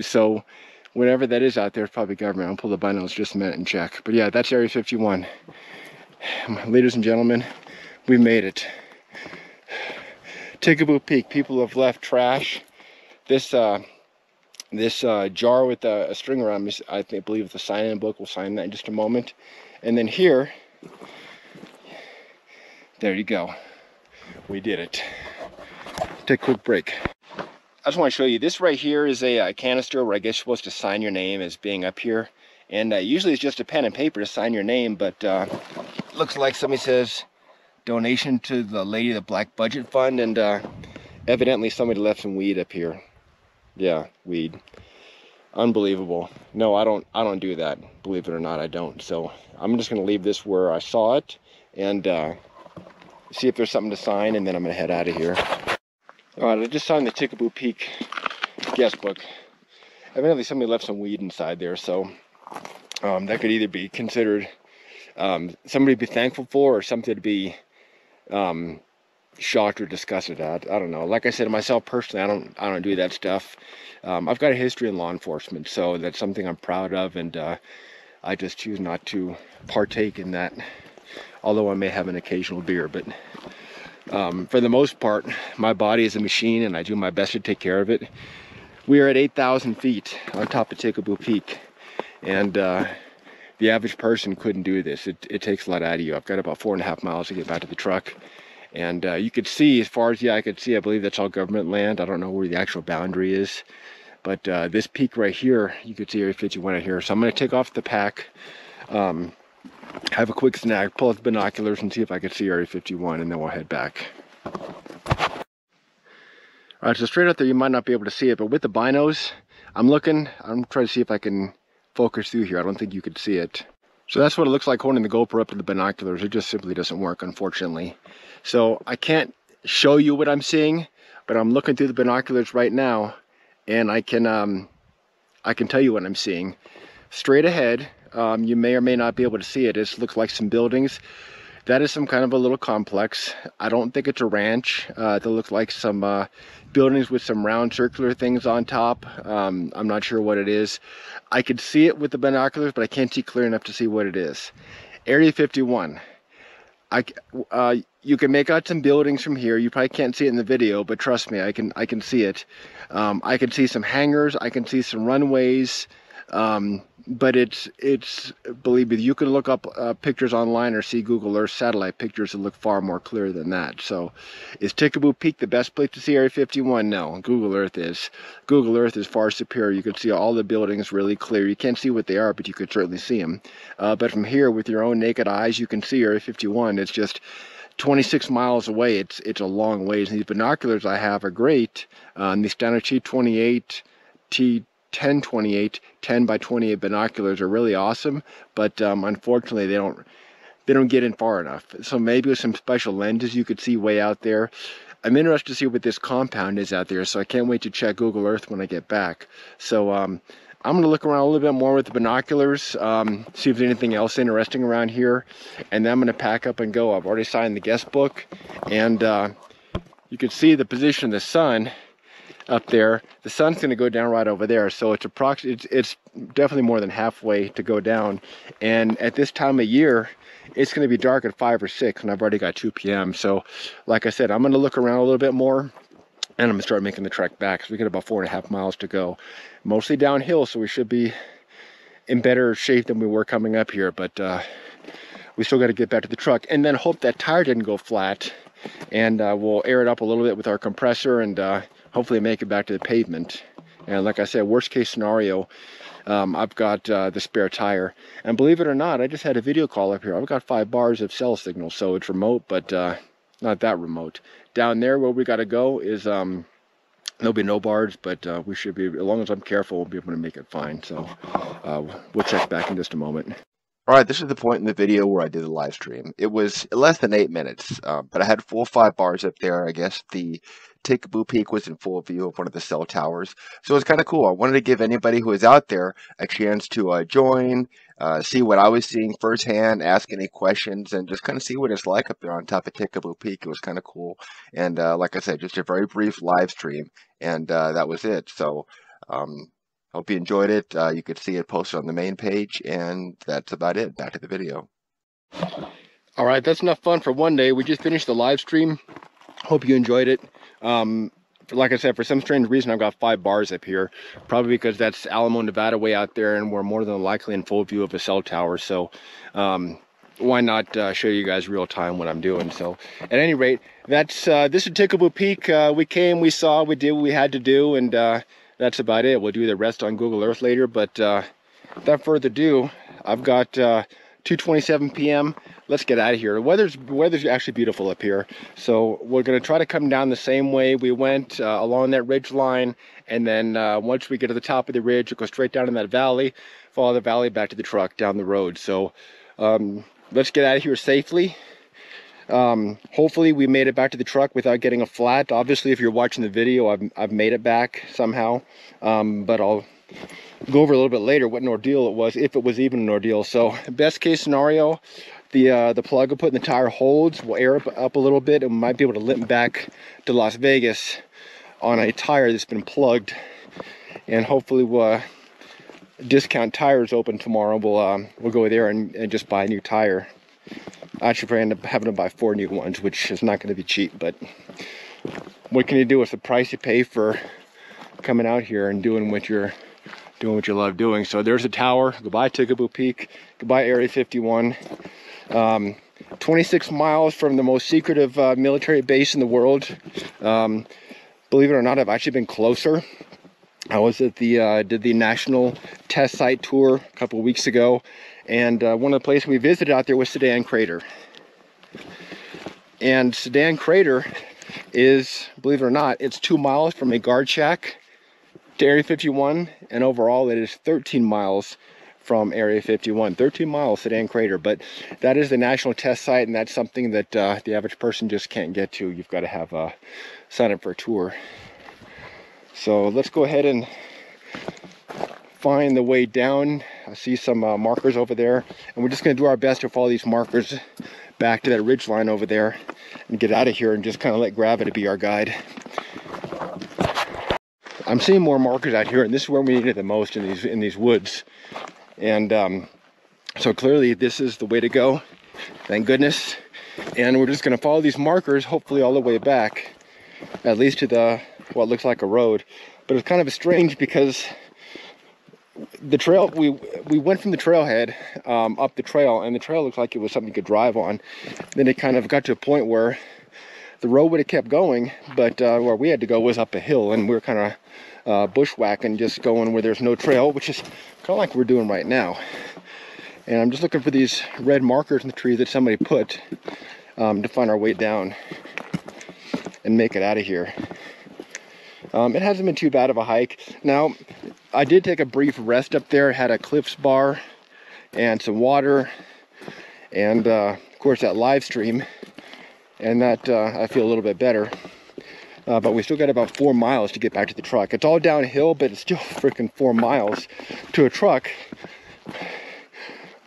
so whatever that is out there, it's probably government. I'll pull the binoculars just a minute and check. But yeah, that's Area 51. Ladies and gentlemen, we made it. Tikaboo Peak, people have left trash. This uh, this uh, jar with a, a string around me, I think, believe a sign-in book. We'll sign that in just a moment. And then here, there you go. We did it. Take a quick break. I just want to show you, this right here is a, uh, canister where I guess you're supposed to sign your name as being up here. And uh, usually it's just a pen and paper to sign your name, but uh, looks like somebody says donation to the Lady of the Black Budget Fund, and uh, evidently somebody left some weed up here. Yeah, weed. Unbelievable. No, I don't. I don't do that. Believe it or not, I don't. So I'm just gonna leave this where I saw it, and uh, see if there's something to sign, and then I'm gonna head out of here. All right, I just signed the Tikaboo Peak guest book. Evidently somebody left some weed inside there, so um, that could either be considered um, somebody to be thankful for or something to be um, shocked or disgusted at. I don't know. Like I said, myself personally, I don't, I don't do that stuff. Um, I've got a history in law enforcement, so that's something I'm proud of, and uh, I just choose not to partake in that. Although I may have an occasional beer, but um, for the most part, my body is a machine, and I do my best to take care of it. We are at 8,000 feet on top of Tikaboo Peak, and uh, the average person couldn't do this. It, it takes a lot out of you. I've got about four and a half miles to get back to the truck. And uh, you could see, as far as the eye could see, I believe that's all government land. I don't know where the actual boundary is. But uh, this peak right here, you could see Area 51 right here. So I'm going to take off the pack, um, have a quick snack, pull out the binoculars and see if I can see Area 51, and then we'll head back. All right, so straight out there, you might not be able to see it, but with the binos, I'm looking, I'm trying to see if I can focus through here. I don't think you could see it. So that's what it looks like holding the GoPro up to the binoculars. It just simply doesn't work, unfortunately. So I can't show you what I'm seeing, but I'm looking through the binoculars right now, and I can um, I can tell you what I'm seeing. Straight ahead, um, you may or may not be able to see it. It looks like some buildings. That is some kind of a little complex. I don't think it's a ranch. Uh, it looks like some uh, buildings with some round circular things on top. Um, I'm not sure what it is. I could see it with the binoculars, but I can't see clear enough to see what it is. Area 51. I, uh, you can make out some buildings from here. You probably can't see it in the video, but trust me, I can I can see it. Um, I can see some hangars. I can see some runways. Um, but it's it's believe me you can look up uh, pictures online or see google earth satellite pictures that look far more clear than that. So is tikaboo peak the best place to see area 51 no google earth is. Google earth is far superior. You can see all the buildings really clear. You can't see what they are but you could certainly see them uh, but from here with your own naked eyes you can see area 51 it's just 26 miles away. It's it's a long ways. And these binoculars i have are great. Um, these standard t28 t 1028 10 by 28 binoculars are really awesome but um, unfortunately they don't they don't get in far enough so maybe with some special lenses you could see way out there I'm interested to see what this compound is out there, so I can't wait to check Google Earth when I get back. So um, I'm gonna look around a little bit more with the binoculars, um, see if there's anything else interesting around here, and then I'm gonna pack up and go. I've already signed the guest book, and uh, you can see the position of the sun up there. The sun's gonna go down right over there, so it's approximately it's, it's definitely more than halfway to go down. And at this time of year, it's going to be dark at 5 or 6 and I've already got 2 p.m. So like I said, I'm going to look around a little bit more and I'm going to start making the trek back because we got about four and a half miles to go. Mostly downhill, so we should be in better shape than we were coming up here. But uh, we still got to get back to the truck and then hope that tire didn't go flat. And uh, we'll air it up a little bit with our compressor and uh, hopefully make it back to the pavement. And like I said, worst case scenario, um, I've got uh, the spare tire. And believe it or not, I just had a video call up here. I've got five bars of cell signal, so it's remote, but uh, not that remote. Down there where we got to go is, um, there'll be no bars, but uh, we should be, as long as I'm careful, we'll be able to make it fine. So uh, we'll check back in just a moment. All right, this is the point in the video where I did the live stream. It was less than eight minutes, uh, but I had four or five bars up there. I guess the Tikaboo Peak was in full view of one of the cell towers. So it was kind of cool. I wanted to give anybody who was out there a chance to uh, join, uh, see what I was seeing firsthand, ask any questions, and just kind of see what it's like up there on top of Tikaboo Peak. It was kind of cool. And uh, like I said, just a very brief live stream, and uh, that was it. So um, Hope you enjoyed it. Uh, you could see it posted on the main page, and that's about it. Back to the video. All right, that's enough fun for one day. We just finished the live stream. Hope you enjoyed it. Um, like I said, for some strange reason, I've got five bars up here. Probably because that's Alamo, Nevada way out there, and we're more than likely in full view of a cell tower. So um, why not uh, show you guys real time what I'm doing? So at any rate, that's uh, this is Tikaboo Peak. Uh, we came, we saw, we did what we had to do, and uh, that's about it. We'll do the rest on Google Earth later, but uh, without further ado, I've got uh, 2.27 p.m. Let's get out of here. The weather's, weather's actually beautiful up here. So we're gonna try to come down the same way we went uh, along that ridge line. And then uh, once we get to the top of the ridge, we'll go straight down in that valley, follow the valley back to the truck down the road. So um, let's get out of here safely. Um, hopefully we made it back to the truck without getting a flat. Obviously, if you're watching the video, I've, I've made it back somehow. Um, but I'll go over a little bit later what an ordeal it was, if it was even an ordeal. So best case scenario, the uh, the plug will put in the tire holds, will air up, up a little bit, and we might be able to limp back to Las Vegas on a tire that's been plugged. And hopefully we'll, uh, discount tires open tomorrow. We'll, um, we'll go there and, and just buy a new tire. I Actually, I end up having to buy four new ones, which is not going to be cheap, but what can you do with the price you pay for coming out here and doing what you're doing what you love doing. So there's a tower. Goodbye Tikaboo Peak. Goodbye Area 51. Um, 26 miles from the most secretive uh, military base in the world. Um, believe it or not, I've actually been closer. I was at the uh, did the national test site tour a couple weeks ago, and uh, one of the places we visited out there was Sedan Crater. And Sedan Crater is, believe it or not, it's two miles from a guard shack to Area 51, and overall it is 13 miles from Area 51. 13 miles, Sedan Crater, but that is the national test site, and that's something that uh, the average person just can't get to. You've got to have a sign up for a tour. So let's go ahead and find the way down. I see some uh, markers over there, and we're just going to do our best to follow these markers back to that ridge line over there and get out of here and just kind of let gravity be our guide. I'm seeing more markers out here, and this is where we need it the most in these in these woods. And um, so clearly, this is the way to go. Thank goodness. And we're just going to follow these markers, hopefully all the way back, at least to the what looks like a road. But it's kind of strange because the trail we we went from the trailhead um, up the trail, and the trail looked like it was something you could drive on. Then it kind of got to a point where the road would have kept going, but uh, where we had to go was up a hill, and we are kind of uh, bushwhacking, just going where there's no trail, which is kind of like we're doing right now. And I'm just looking for these red markers in the tree that somebody put um, to find our way down and make it out of here. Um, it hasn't been too bad of a hike. Now, I did take a brief rest up there, had a Cliffs bar and some water, and uh, of course that live stream, and that uh, I feel a little bit better. Uh, but we still got about four miles to get back to the truck. It's all downhill, but it's still freaking four miles to a truck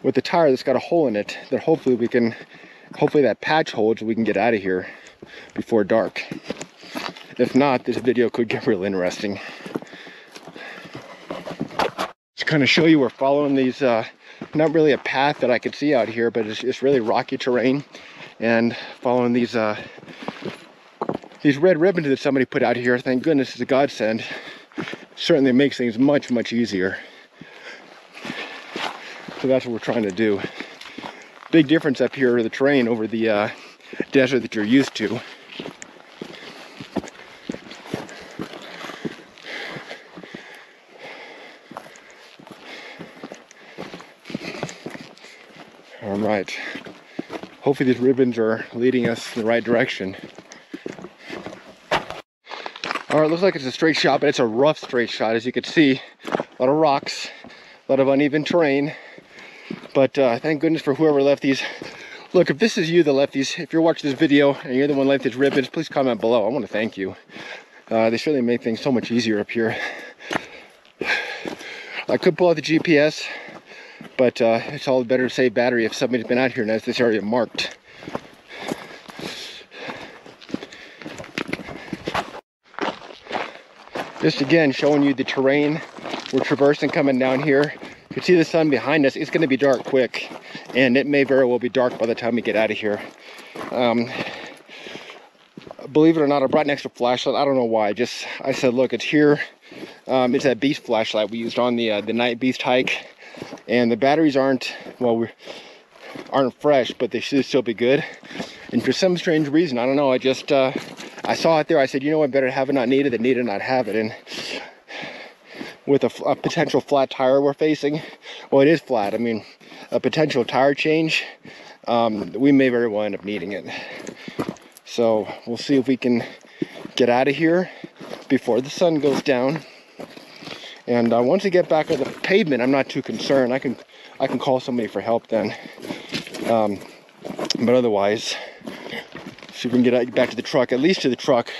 with a tire that's got a hole in it that hopefully we can, hopefully that patch holds we can get out of here before dark. If not, this video could get real interesting. To kind of show you we're following these, uh, not really a path that I could see out here, but it's, it's really rocky terrain and following these uh, these red ribbons that somebody put out here, thank goodness is a godsend. Certainly makes things much, much easier. So that's what we're trying to do. Big difference up here, the terrain over the uh, desert that you're used to. All right. Hopefully these ribbons are leading us in the right direction. All right, looks like it's a straight shot, but it's a rough straight shot. As you can see, a lot of rocks, a lot of uneven terrain. But uh, thank goodness for whoever left these. Look, if this is you that left these, if you're watching this video and you're the one left these ribbons, please comment below. I want to thank you. Uh, they certainly make things so much easier up here. I could pull out the GPS, but uh, it's all better to save battery if somebody's been out here and has this area marked. Just again, showing you the terrain we're traversing coming down here. You can see the sun behind us. It's gonna be dark quick and it may very well be dark by the time we get out of here. Um, believe it or not, I brought an extra flashlight. I don't know why. Just I said, look, it's here. Um, it's that beast flashlight we used on the uh, the night beast hike, and the batteries aren't well, we aren't fresh, but they should still be good. And for some strange reason, I don't know. I just uh, I saw it there. I said, you know what, better have it not needed than need it not have it. And with a, a, potential flat tire we're facing, well, it is flat. I mean, a potential tire change, um, we may very well end up needing it. So we'll see if we can get out of here before the sun goes down. And uh, once we get back on the pavement, I'm not too concerned. I can I can call somebody for help then. Um, but otherwise, see if we can get back to the truck, at least to the truck,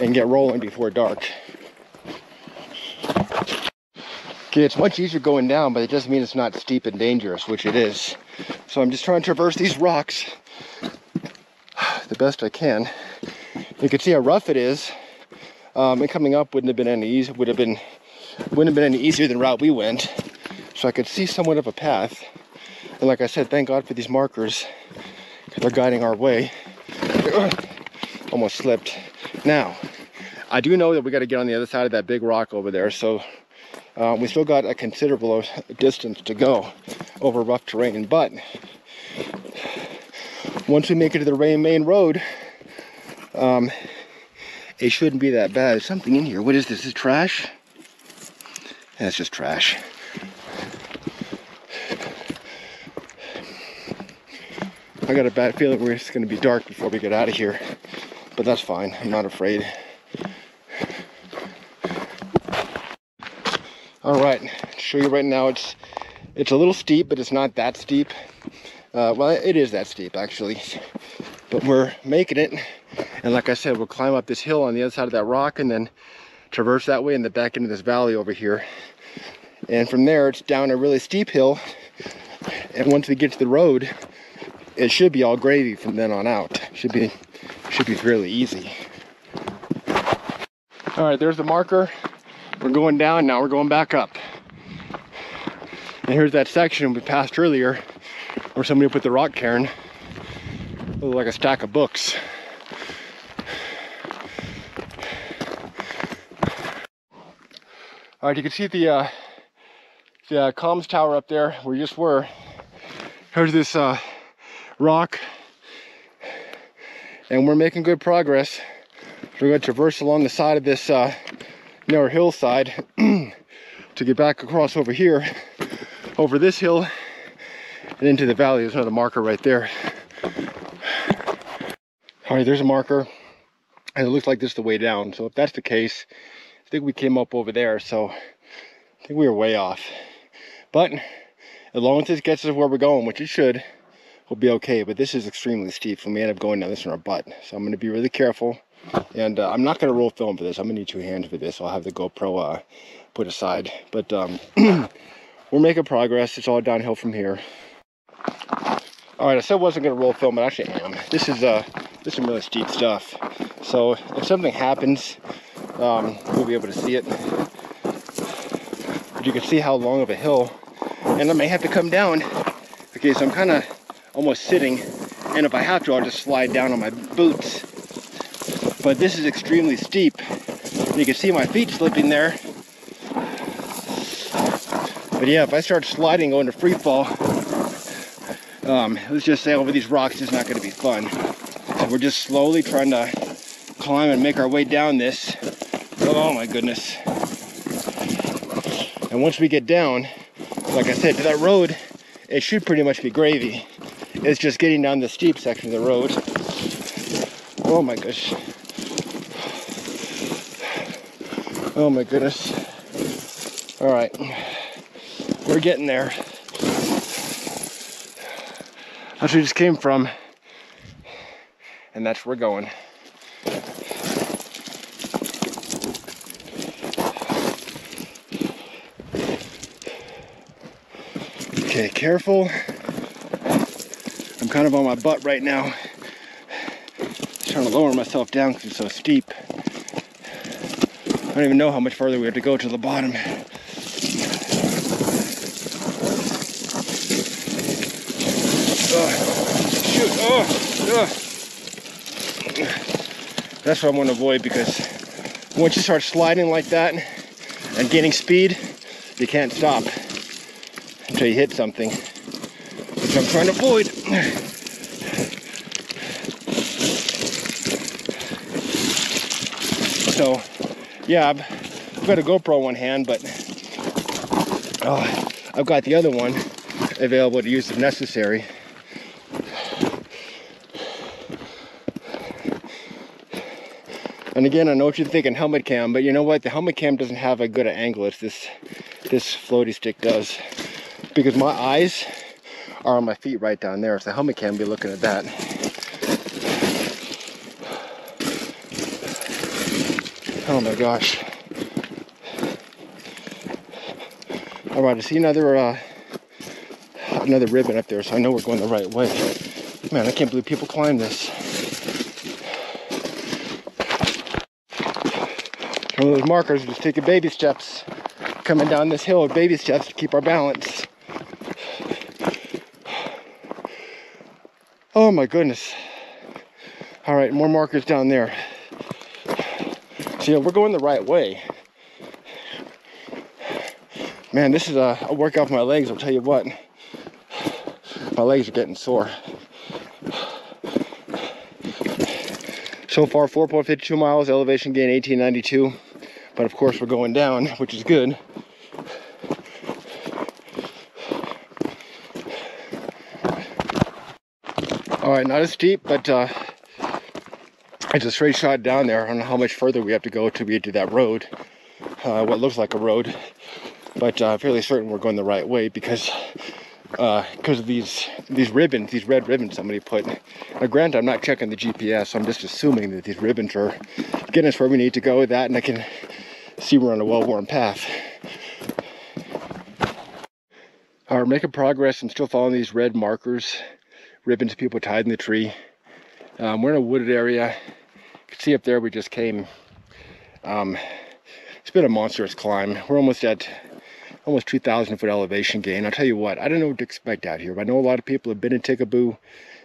and get rolling before dark. Okay, it's much easier going down, but it doesn't mean it's not steep and dangerous, which it is. So I'm just trying to traverse these rocks the best I can. You can see how rough it is. Um, and coming up wouldn't have been any easy. Would have been wouldn't have been any easier than route we went. So I could see somewhat of a path. And like I said, thank God for these markers. They're guiding our way. Almost slipped. Now, I do know that we got to get on the other side of that big rock over there. So uh, we still got a considerable distance to go over rough terrain. But once we make it to the main road, um, it shouldn't be that bad. There's something in here. What is this? Is trash? That's just trash. I got a bad feeling we're just to be dark before we get out of here, but that's fine. I'm not afraid. All right, show you right now. It's it's a little steep, but it's not that steep. Uh, well, it is that steep actually, but we're making it. And like I said, we'll climb up this hill on the other side of that rock and then traverse that way and then back into this valley over here. And from there, it's down a really steep hill. And once we get to the road, it should be all gravy from then on out. Should be should be fairly easy. All right, there's the marker. We're going down, now we're going back up. And here's that section we passed earlier where somebody put the rock cairn. Like a stack of books. All right, you can see the uh, the uh, comms tower up there where we just were. Here's this uh, rock and we're making good progress. We're going to traverse along the side of this uh, narrow hillside to get back across over here, over this hill, and into the valley. There's another marker right there. All right, there's a marker, and it looks like this is the way down. So if that's the case, I think we came up over there, so I think we were way off. But as long as this gets us where we're going, which it should, we'll be okay. But this is extremely steep we end up going down this in our butt. So I'm going to be really careful. And uh, I'm not going to roll film for this. I'm going to need two hands for this. I'll have the GoPro uh, put aside. But um, we're making progress. It's all downhill from here. All right, I said I wasn't going to roll film, but I actually am. This is uh, this is some really steep stuff. So if something happens, um, you'll be able to see it. But you can see how long of a hill, and I may have to come down. Okay, so I'm kind of almost sitting, and if I have to, I'll just slide down on my boots. But this is extremely steep. You can see my feet slipping there. But yeah, if I start sliding, going to free fall, um, let's just say over these rocks is not going to be fun. So we're just slowly trying to climb and make our way down this. Oh my goodness. And once we get down, like I said, to that road, it should pretty much be gravy. It's just getting down the steep section of the road. Oh my gosh. Oh my goodness. All right, we're getting there. That's where we just came from. And that's where we're going. Okay, careful. I'm kind of on my butt right now. Just trying to lower myself down because it's so steep. I don't even know how much further we have to go to the bottom. Oh, shoot, oh, oh. That's what I want to avoid because once you start sliding like that and gaining speed, you can't stop until you hit something, which I'm trying to avoid. So, yeah, I've got a GoPro one hand, but oh, I've got the other one available to use if necessary. And again, I know what you're thinking, helmet cam, but you know what? The helmet cam doesn't have a good angle as this this floaty stick does. Because my eyes are on my feet right down there. So the helmet cam be looking at that. Oh my gosh. All right, I see another uh, another ribbon up there, so I know we're going the right way. Man, I can't believe people climb this. One of those markers, just taking baby steps, coming down this hill with baby steps to keep our balance. Oh my goodness. All right, more markers down there. So yeah, we're going the right way. Man, this is a, a workout for my legs, I'll tell you what. My legs are getting sore. So far, 4.52 miles, elevation gain 1892. But of course, we're going down, which is good. All right, not as steep, but uh, it's a straight shot down there. I don't know how much further we have to go to get to that road, uh, what looks like a road, but uh, fairly certain we're going the right way because because uh, of these these ribbons, these red ribbons somebody put. Now, granted, I'm not checking the GPS, so I'm just assuming that these ribbons are getting us where we need to go. With that, and I can see we're on a well-worn path. We're making progress. I'm still following these red markers, ribbons people tied in the tree. Um, we're in a wooded area. You can see up there we just came. Um, it's been a monstrous climb. We're almost at almost 2,000 foot elevation gain. I'll tell you what, I don't know what to expect out here. But I know a lot of people have been in Tikaboo.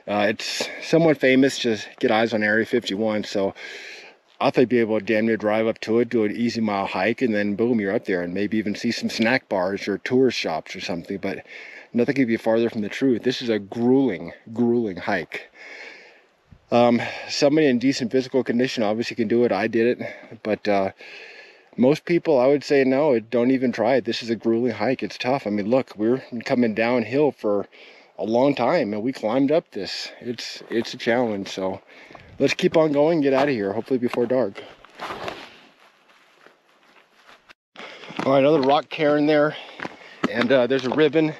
Uh, it's somewhat famous to get eyes on Area 51, so I thought be able to damn near drive up to it, do an easy mile hike, and then boom, you're up there, and maybe even see some snack bars or tourist shops or something. But nothing could be farther from the truth. This is a grueling, grueling hike. Um, somebody in decent physical condition obviously can do it. I did it, but uh, most people, I would say no, don't even try it. This is a grueling hike. It's tough. I mean, look, we're coming downhill for a long time, and we climbed up this. It's it's a challenge. So let's keep on going get out of here hopefully before dark all right another rock cairn there and uh, there's a ribbon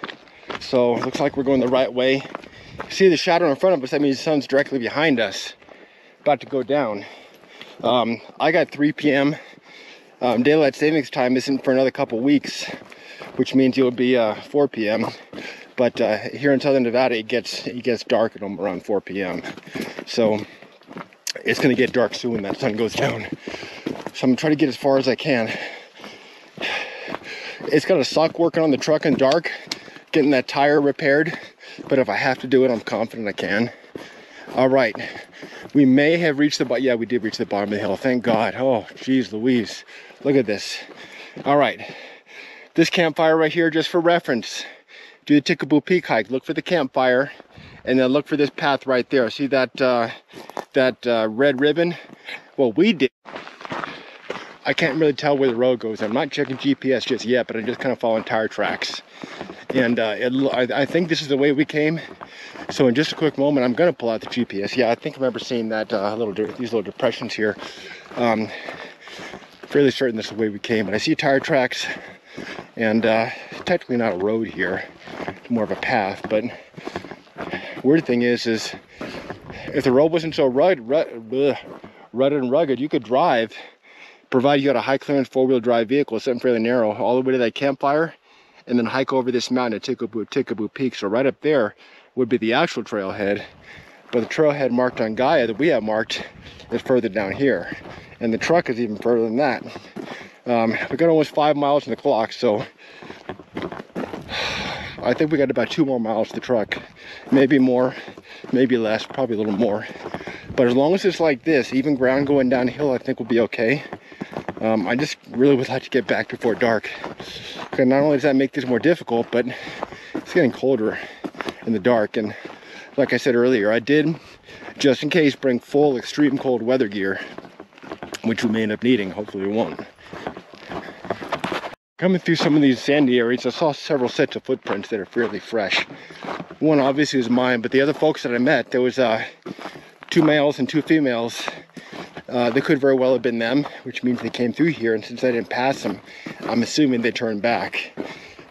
so looks like we're going the right way see the shadow in front of us that means the sun's directly behind us about to go down Um, I got 3 p.m. Um, daylight savings time isn't for another couple weeks, which means it'll be uh, 4 p.m. But uh, here in southern Nevada, it gets it gets dark at around 4 p.m. So it's gonna get dark soon when that sun goes down. So I'm gonna try to get as far as I can. It's gonna suck working on the truck in dark, getting that tire repaired. But if I have to do it, I'm confident I can. All right, we may have reached the bottom. Yeah, we did reach the bottom of the hill. Thank God. Oh, geez, Louise, look at this. All right, this campfire right here, just for reference. Do the Tikaboo Peak hike. Look for the campfire, and then look for this path right there. See that uh, that uh, red ribbon? Well, we did. I can't really tell where the road goes. I'm not checking GPS just yet, but I'm just kind of following tire tracks. And uh, it, I, I, think this is the way we came. So in just a quick moment, I'm gonna pull out the GPS. Yeah, I think I remember seeing that uh, little these little depressions here. Um, fairly certain this is the way we came, but I see tire tracks, and uh, technically not a road here, more of a path. But weird thing is, is if the road wasn't so rugged and rugged, you could drive provided you got a high clearance four-wheel drive vehicle, something fairly narrow, all the way to that campfire, and then hike over this mountain at Tikaboo, Tikaboo Peak. So right up there would be the actual trailhead, but the trailhead marked on Gaia that we have marked is further down here. And the truck is even further than that. Um, we got almost five miles in the clock, so I think we got about two more miles to the truck. Maybe more, maybe less, probably a little more. But as long as it's like this, even ground going downhill, I think we'll be okay. Um, I just really would like to get back before dark. Because not only does that make this more difficult, but it's getting colder in the dark. And like I said earlier, I did, just in case, bring full extreme cold weather gear, which we may end up needing. Hopefully we won't. Coming through some of these sandy areas, I saw several sets of footprints that are fairly fresh. One obviously is mine, but the other folks that I met, there was uh, two males and two females uh, they could very well have been them, which means they came through here. And since I didn't pass them, I'm assuming they turned back.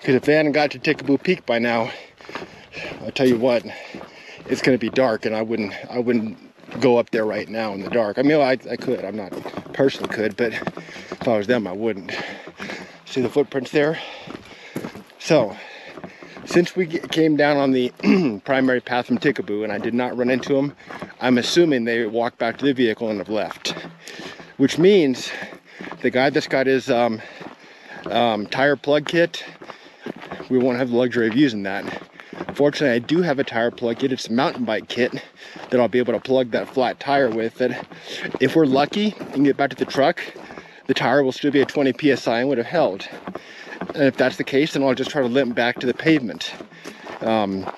Because if they hadn't got to Tikaboo Peak by now, I'll tell you what, it's going to be dark, and I wouldn't, I wouldn't go up there right now in the dark. I mean, I, I could. I'm not personally could, but if I was them, I wouldn't. See the footprints there? So, since we came down on the primary path from Tikaboo and I did not run into them, I'm assuming they walked back to the vehicle and have left. Which means the guy that's got his um, um, tire plug kit, we won't have the luxury of using that. Fortunately, I do have a tire plug kit. It's a mountain bike kit that I'll be able to plug that flat tire with. That if we're lucky and get back to the truck, the tire will still be at 20 psi and would have held. And if that's the case, then I'll just try to limp back to the pavement. Um,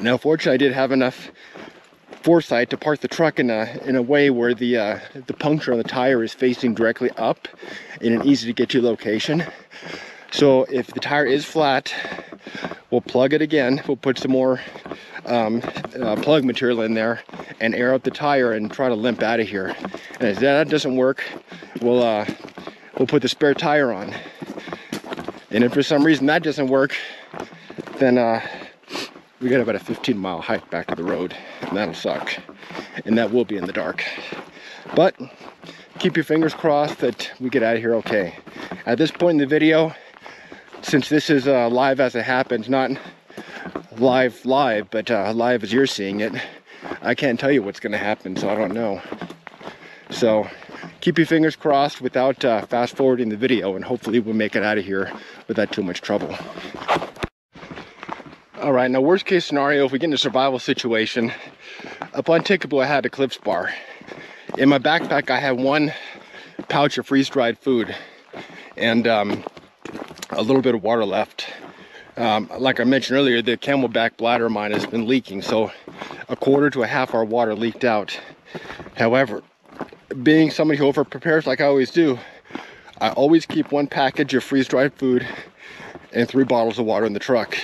now, fortunately, I did have enough foresight to park the truck in a in a way where the uh, the puncture on the tire is facing directly up in an easy to get to location. So if the tire is flat, we'll plug it again. We'll put some more um, uh, plug material in there and air out the tire and try to limp out of here. And if that doesn't work, we'll uh, we'll put the spare tire on. And if for some reason that doesn't work, then uh, we got about a 15 mile hike back to the road and that'll suck. And that will be in the dark. But keep your fingers crossed that we get out of here okay. At this point in the video, since this is uh, live as it happens, not live live, but uh, live as you're seeing it, I can't tell you what's gonna happen, so I don't know. So keep your fingers crossed without uh, fast forwarding the video and hopefully we'll make it out of here without too much trouble. All right, now worst case scenario, if we get in a survival situation, up on Tikaboo I had a Clif bar. In my backpack I had one pouch of freeze-dried food and um, a little bit of water left. Um, like I mentioned earlier, the CamelBak bladder mine has been leaking, so a quarter to a half our water leaked out. However, being somebody who over prepares like I always do, I always keep one package of freeze-dried food and three bottles of water in the truck.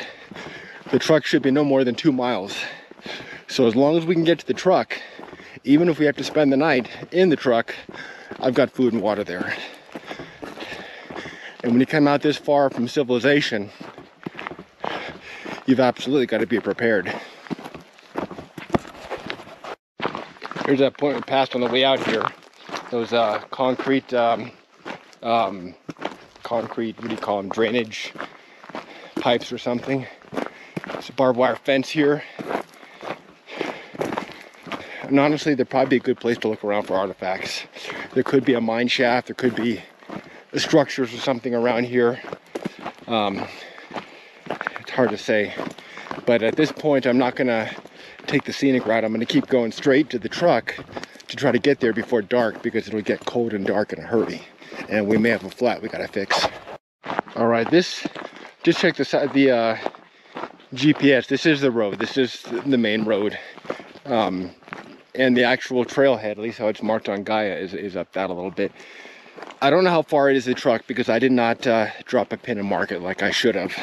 The truck should be no more than two miles. So as long as we can get to the truck, even if we have to spend the night in the truck, I've got food and water there. And when you come out this far from civilization, you've absolutely got to be prepared. Here's that point we passed on the way out here. those uh, concrete, um, um, concrete, what do you call them, drainage pipes or something. It's a barbed wire fence here. And honestly, there'd probably be a good place to look around for artifacts. There could be a mine shaft, there could be structures or something around here. Um, it's hard to say. But at this point, I'm not gonna take the scenic route. I'm gonna keep going straight to the truck to try to get there before dark because it'll get cold and dark in a hurry. And we may have a flat we gotta fix. All right, this, just check this out, the uh, GPS. This is the road. This is the main road. Um, and the actual trailhead, at least how it's marked on Gaia, is, is up that a little bit. I don't know how far it is the truck because I did not uh, drop a pin and mark it like I should have.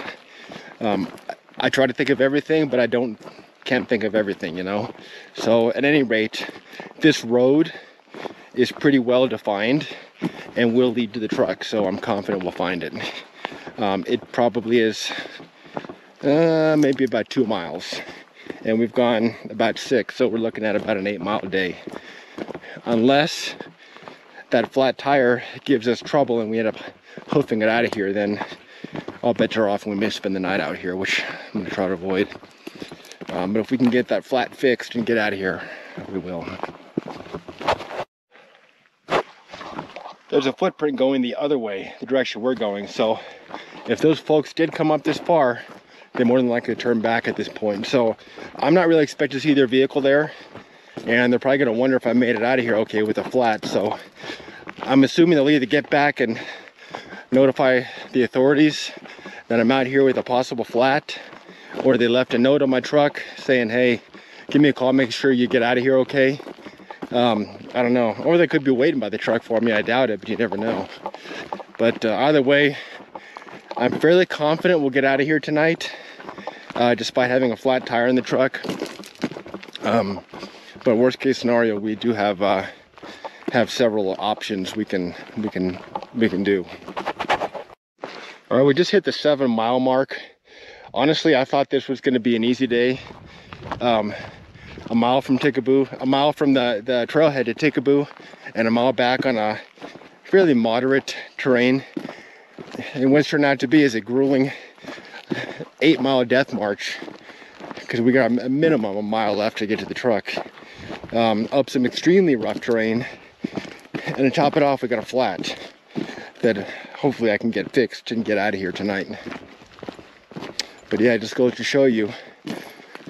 Um, I try to think of everything, but I don't can't think of everything, you know. So at any rate, this road is pretty well defined and will lead to the truck. So I'm confident we'll find it. Um, it probably is uh, maybe about two miles and we've gone about six so we're looking at about an eight mile day unless that flat tire gives us trouble and we end up hoofing it out of here then I'll bet you're off and we may spend the night out here which I'm to try to avoid um, but if we can get that flat fixed and get out of here we will there's a footprint going the other way the direction we're going so if those folks did come up this far they're more than likely to turn back at this point. So I'm not really expecting to see their vehicle there. And they're probably gonna wonder if I made it out of here okay with a flat. So I'm assuming they'll either get back and notify the authorities that I'm out here with a possible flat, or they left a note on my truck saying, hey, give me a call, make sure you get out of here okay. Um, I don't know. Or they could be waiting by the truck for me. I doubt it, but you never know. But uh, either way, I'm fairly confident we'll get out of here tonight, uh, despite having a flat tire in the truck. Um, but worst case scenario, we do have uh, have several options we can we can we can do. All right, we just hit the seven mile mark. Honestly, I thought this was going to be an easy day. Um, a mile from Tikaboo, a mile from the the trailhead to Tikaboo, and a mile back on a fairly moderate terrain and what's turned out to be is a grueling eight mile death march because we got a minimum a mile left to get to the truck um, up some extremely rough terrain. And to top it off we got a flat that hopefully I can get fixed and get out of here tonight. But yeah just goes to show you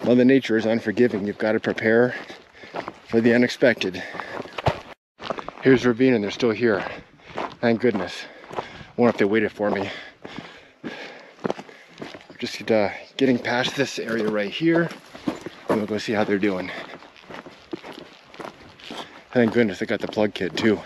mother nature is unforgiving. You've got to prepare for the unexpected. Here's ravine and they're still here. Thank goodness. Wonder if they waited for me. Just uh, getting past this area right here, and we'll go see how they're doing. Thank goodness I got the plug kit too.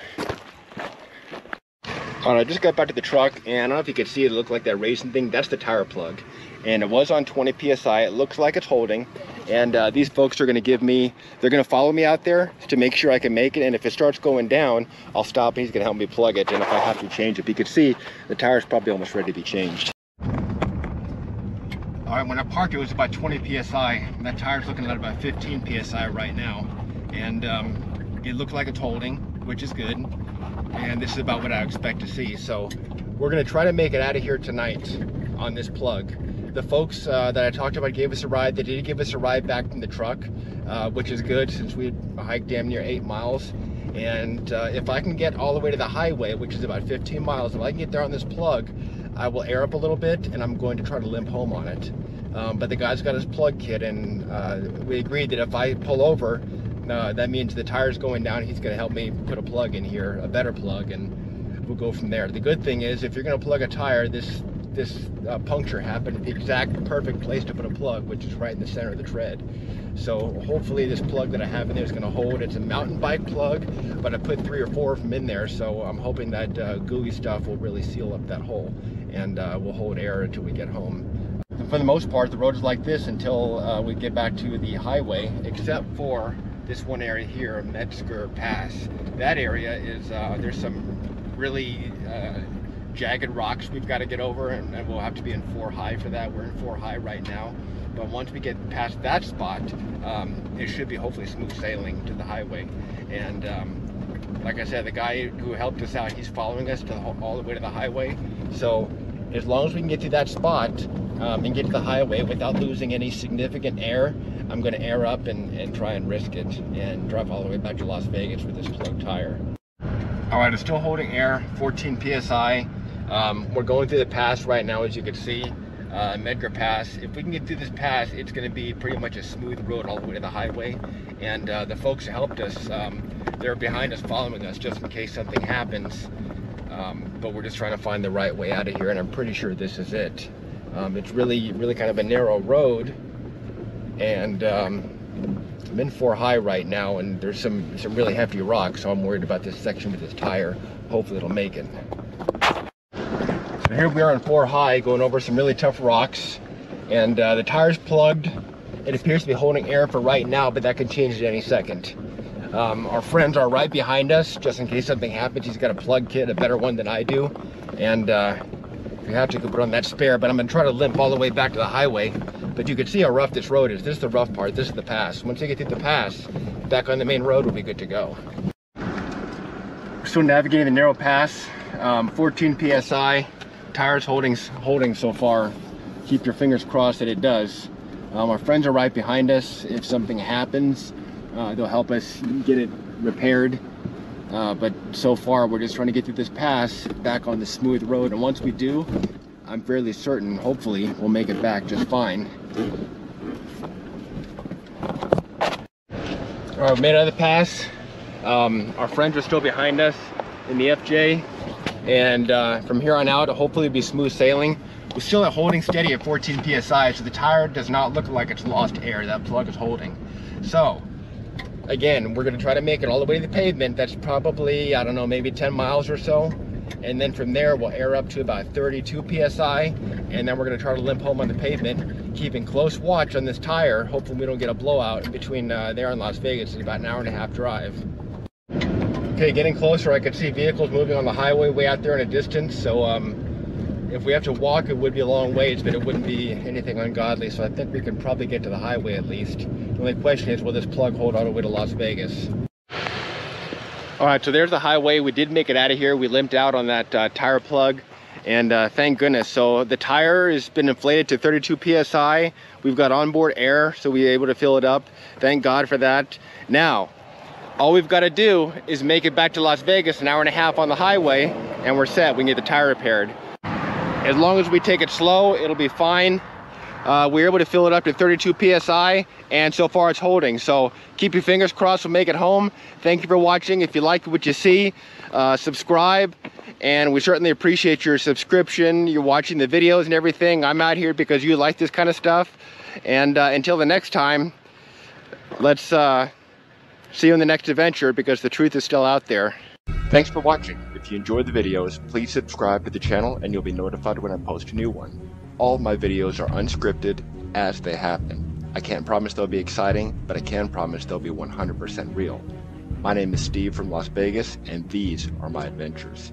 All right, I just got back to the truck, and I don't know if you can see it, it looked like that racing thing. That's the tire plug. And it was on 20 PSI. It looks like it's holding. And uh, these folks are gonna give me, they're gonna follow me out there to make sure I can make it. And if it starts going down, I'll stop and he's gonna help me plug it. And if I have to change it, you can see the tire's probably almost ready to be changed. All right, when I parked it was about 20 PSI. And that tire's looking at about 15 PSI right now. And um, it looked like it's holding, which is good and this is about what I expect to see. So we're gonna try to make it out of here tonight on this plug. The folks uh, that I talked about gave us a ride. They did give us a ride back from the truck, uh, which is good since we hiked damn near eight miles. And uh, if I can get all the way to the highway, which is about 15 miles, if I can get there on this plug, I will air up a little bit and I'm going to try to limp home on it. Um, but the guy's got his plug kit and uh, we agreed that if I pull over, uh, that means the tire's going down. He's going to help me put a plug in here, a better plug, and we'll go from there. The good thing is, if you're going to plug a tire, this this uh, puncture happened at the exact perfect place to put a plug, which is right in the center of the tread. So hopefully this plug that I have in there is going to hold. It's a mountain bike plug, but I put three or four of them in there, so I'm hoping that uh, gooey stuff will really seal up that hole, and uh, will hold air until we get home. For the most part, the road is like this until uh, we get back to the highway, except for this one area here, Metzger Pass. That area is, uh, there's some really uh, jagged rocks we've got to get over and, and, we'll have to be in four high for that. We're in four high right now. But once we get past that spot, um, it should be hopefully smooth sailing to the highway. And um, like I said, the guy who helped us out, he's following us to the, all the way to the highway. So as long as we can get to that spot um, and get to the highway without losing any significant air, I'm going to air up and, and try and risk it and drive all the way back to Las Vegas with this plug tire. All right, it's still holding air, 14 PSI. Um, we're going through the pass right now, as you can see, uh, Medgar Pass. If we can get through this pass, it's going to be pretty much a smooth road all the way to the highway. And uh, the folks who helped us, um, they're behind us, following us, just in case something happens. Um, but we're just trying to find the right way out of here, and I'm pretty sure this is it. Um, it's really, really kind of a narrow road, and um, I'm in four high right now, and there's some some really heavy rocks, so I'm worried about this section with this tire. Hopefully, it'll make it. So here we are in four high, going over some really tough rocks, and uh, the tire's plugged. It appears to be holding air for right now, but that can change at any second. Um, our friends are right behind us, just in case something happens. He's got a plug kit, a better one than I do. And uh, if you have to, can put on that spare, but I'm gonna try to limp all the way back to the highway. But you can see how rough this road is. This is the rough part, this is the pass. Once you get through the pass, back on the main road, we'll be good to go. We're still navigating the narrow pass, um, 14 PSI, tires holding, holding so far. Keep your fingers crossed that it does. Um, our friends are right behind us. If something happens, uh, they'll help us get it repaired. Uh, but so far, we're just trying to get through this pass back on the smooth road. And once we do, I'm fairly certain, hopefully, we'll make it back just fine. All right, made out of the pass. Um, our friends are still behind us in the FJ. And uh, from here on out, hopefully be smooth sailing. We're still at holding steady at 14 PSI, so the tire does not look like it's lost air. That plug is holding. So, again, we're gonna try to make it all the way to the pavement. That's probably, I don't know, maybe 10 miles or so. And then from there, we'll air up to about 32 PSI. And then we're gonna try to limp home on the pavement, keeping close watch on this tire. Hopefully we don't get a blowout in between uh, there and Las Vegas. It's about an hour and a half drive. Okay, getting closer, I could see vehicles moving on the highway way out there in a distance. So um, if we have to walk, it would be a long ways, but it wouldn't be anything ungodly. So I think we can probably get to the highway at least. The only question is, will this plug hold all the way to Las Vegas? All right, so there's the highway. We did make it out of here. We limped out on that uh, tire plug and uh, thank goodness. So the tire has been inflated to 32 PSI. We've got onboard air, so we were able to fill it up. Thank God for that. Now, all we've got to do is make it back to Las Vegas an hour and a half on the highway and we're set. We can get the tire repaired. As long as we take it slow, it'll be fine. Uh, we are able to fill it up to 32 PSI and so far it's holding. So keep your fingers crossed we'll make it home. Thank you for watching. If you like what you see, uh, subscribe and we certainly appreciate your subscription. You're watching the videos and everything. I'm out here because you like this kind of stuff. And uh, until the next time, let's uh, see you in the next adventure because the truth is still out there. Thanks for watching. If you enjoyed the videos, please subscribe to the channel and you'll be notified when I post a new one. All my videos are unscripted as they happen. I can't promise they'll be exciting, but I can promise they'll be 100% real. My name is Steve from Las Vegas, and these are my adventures.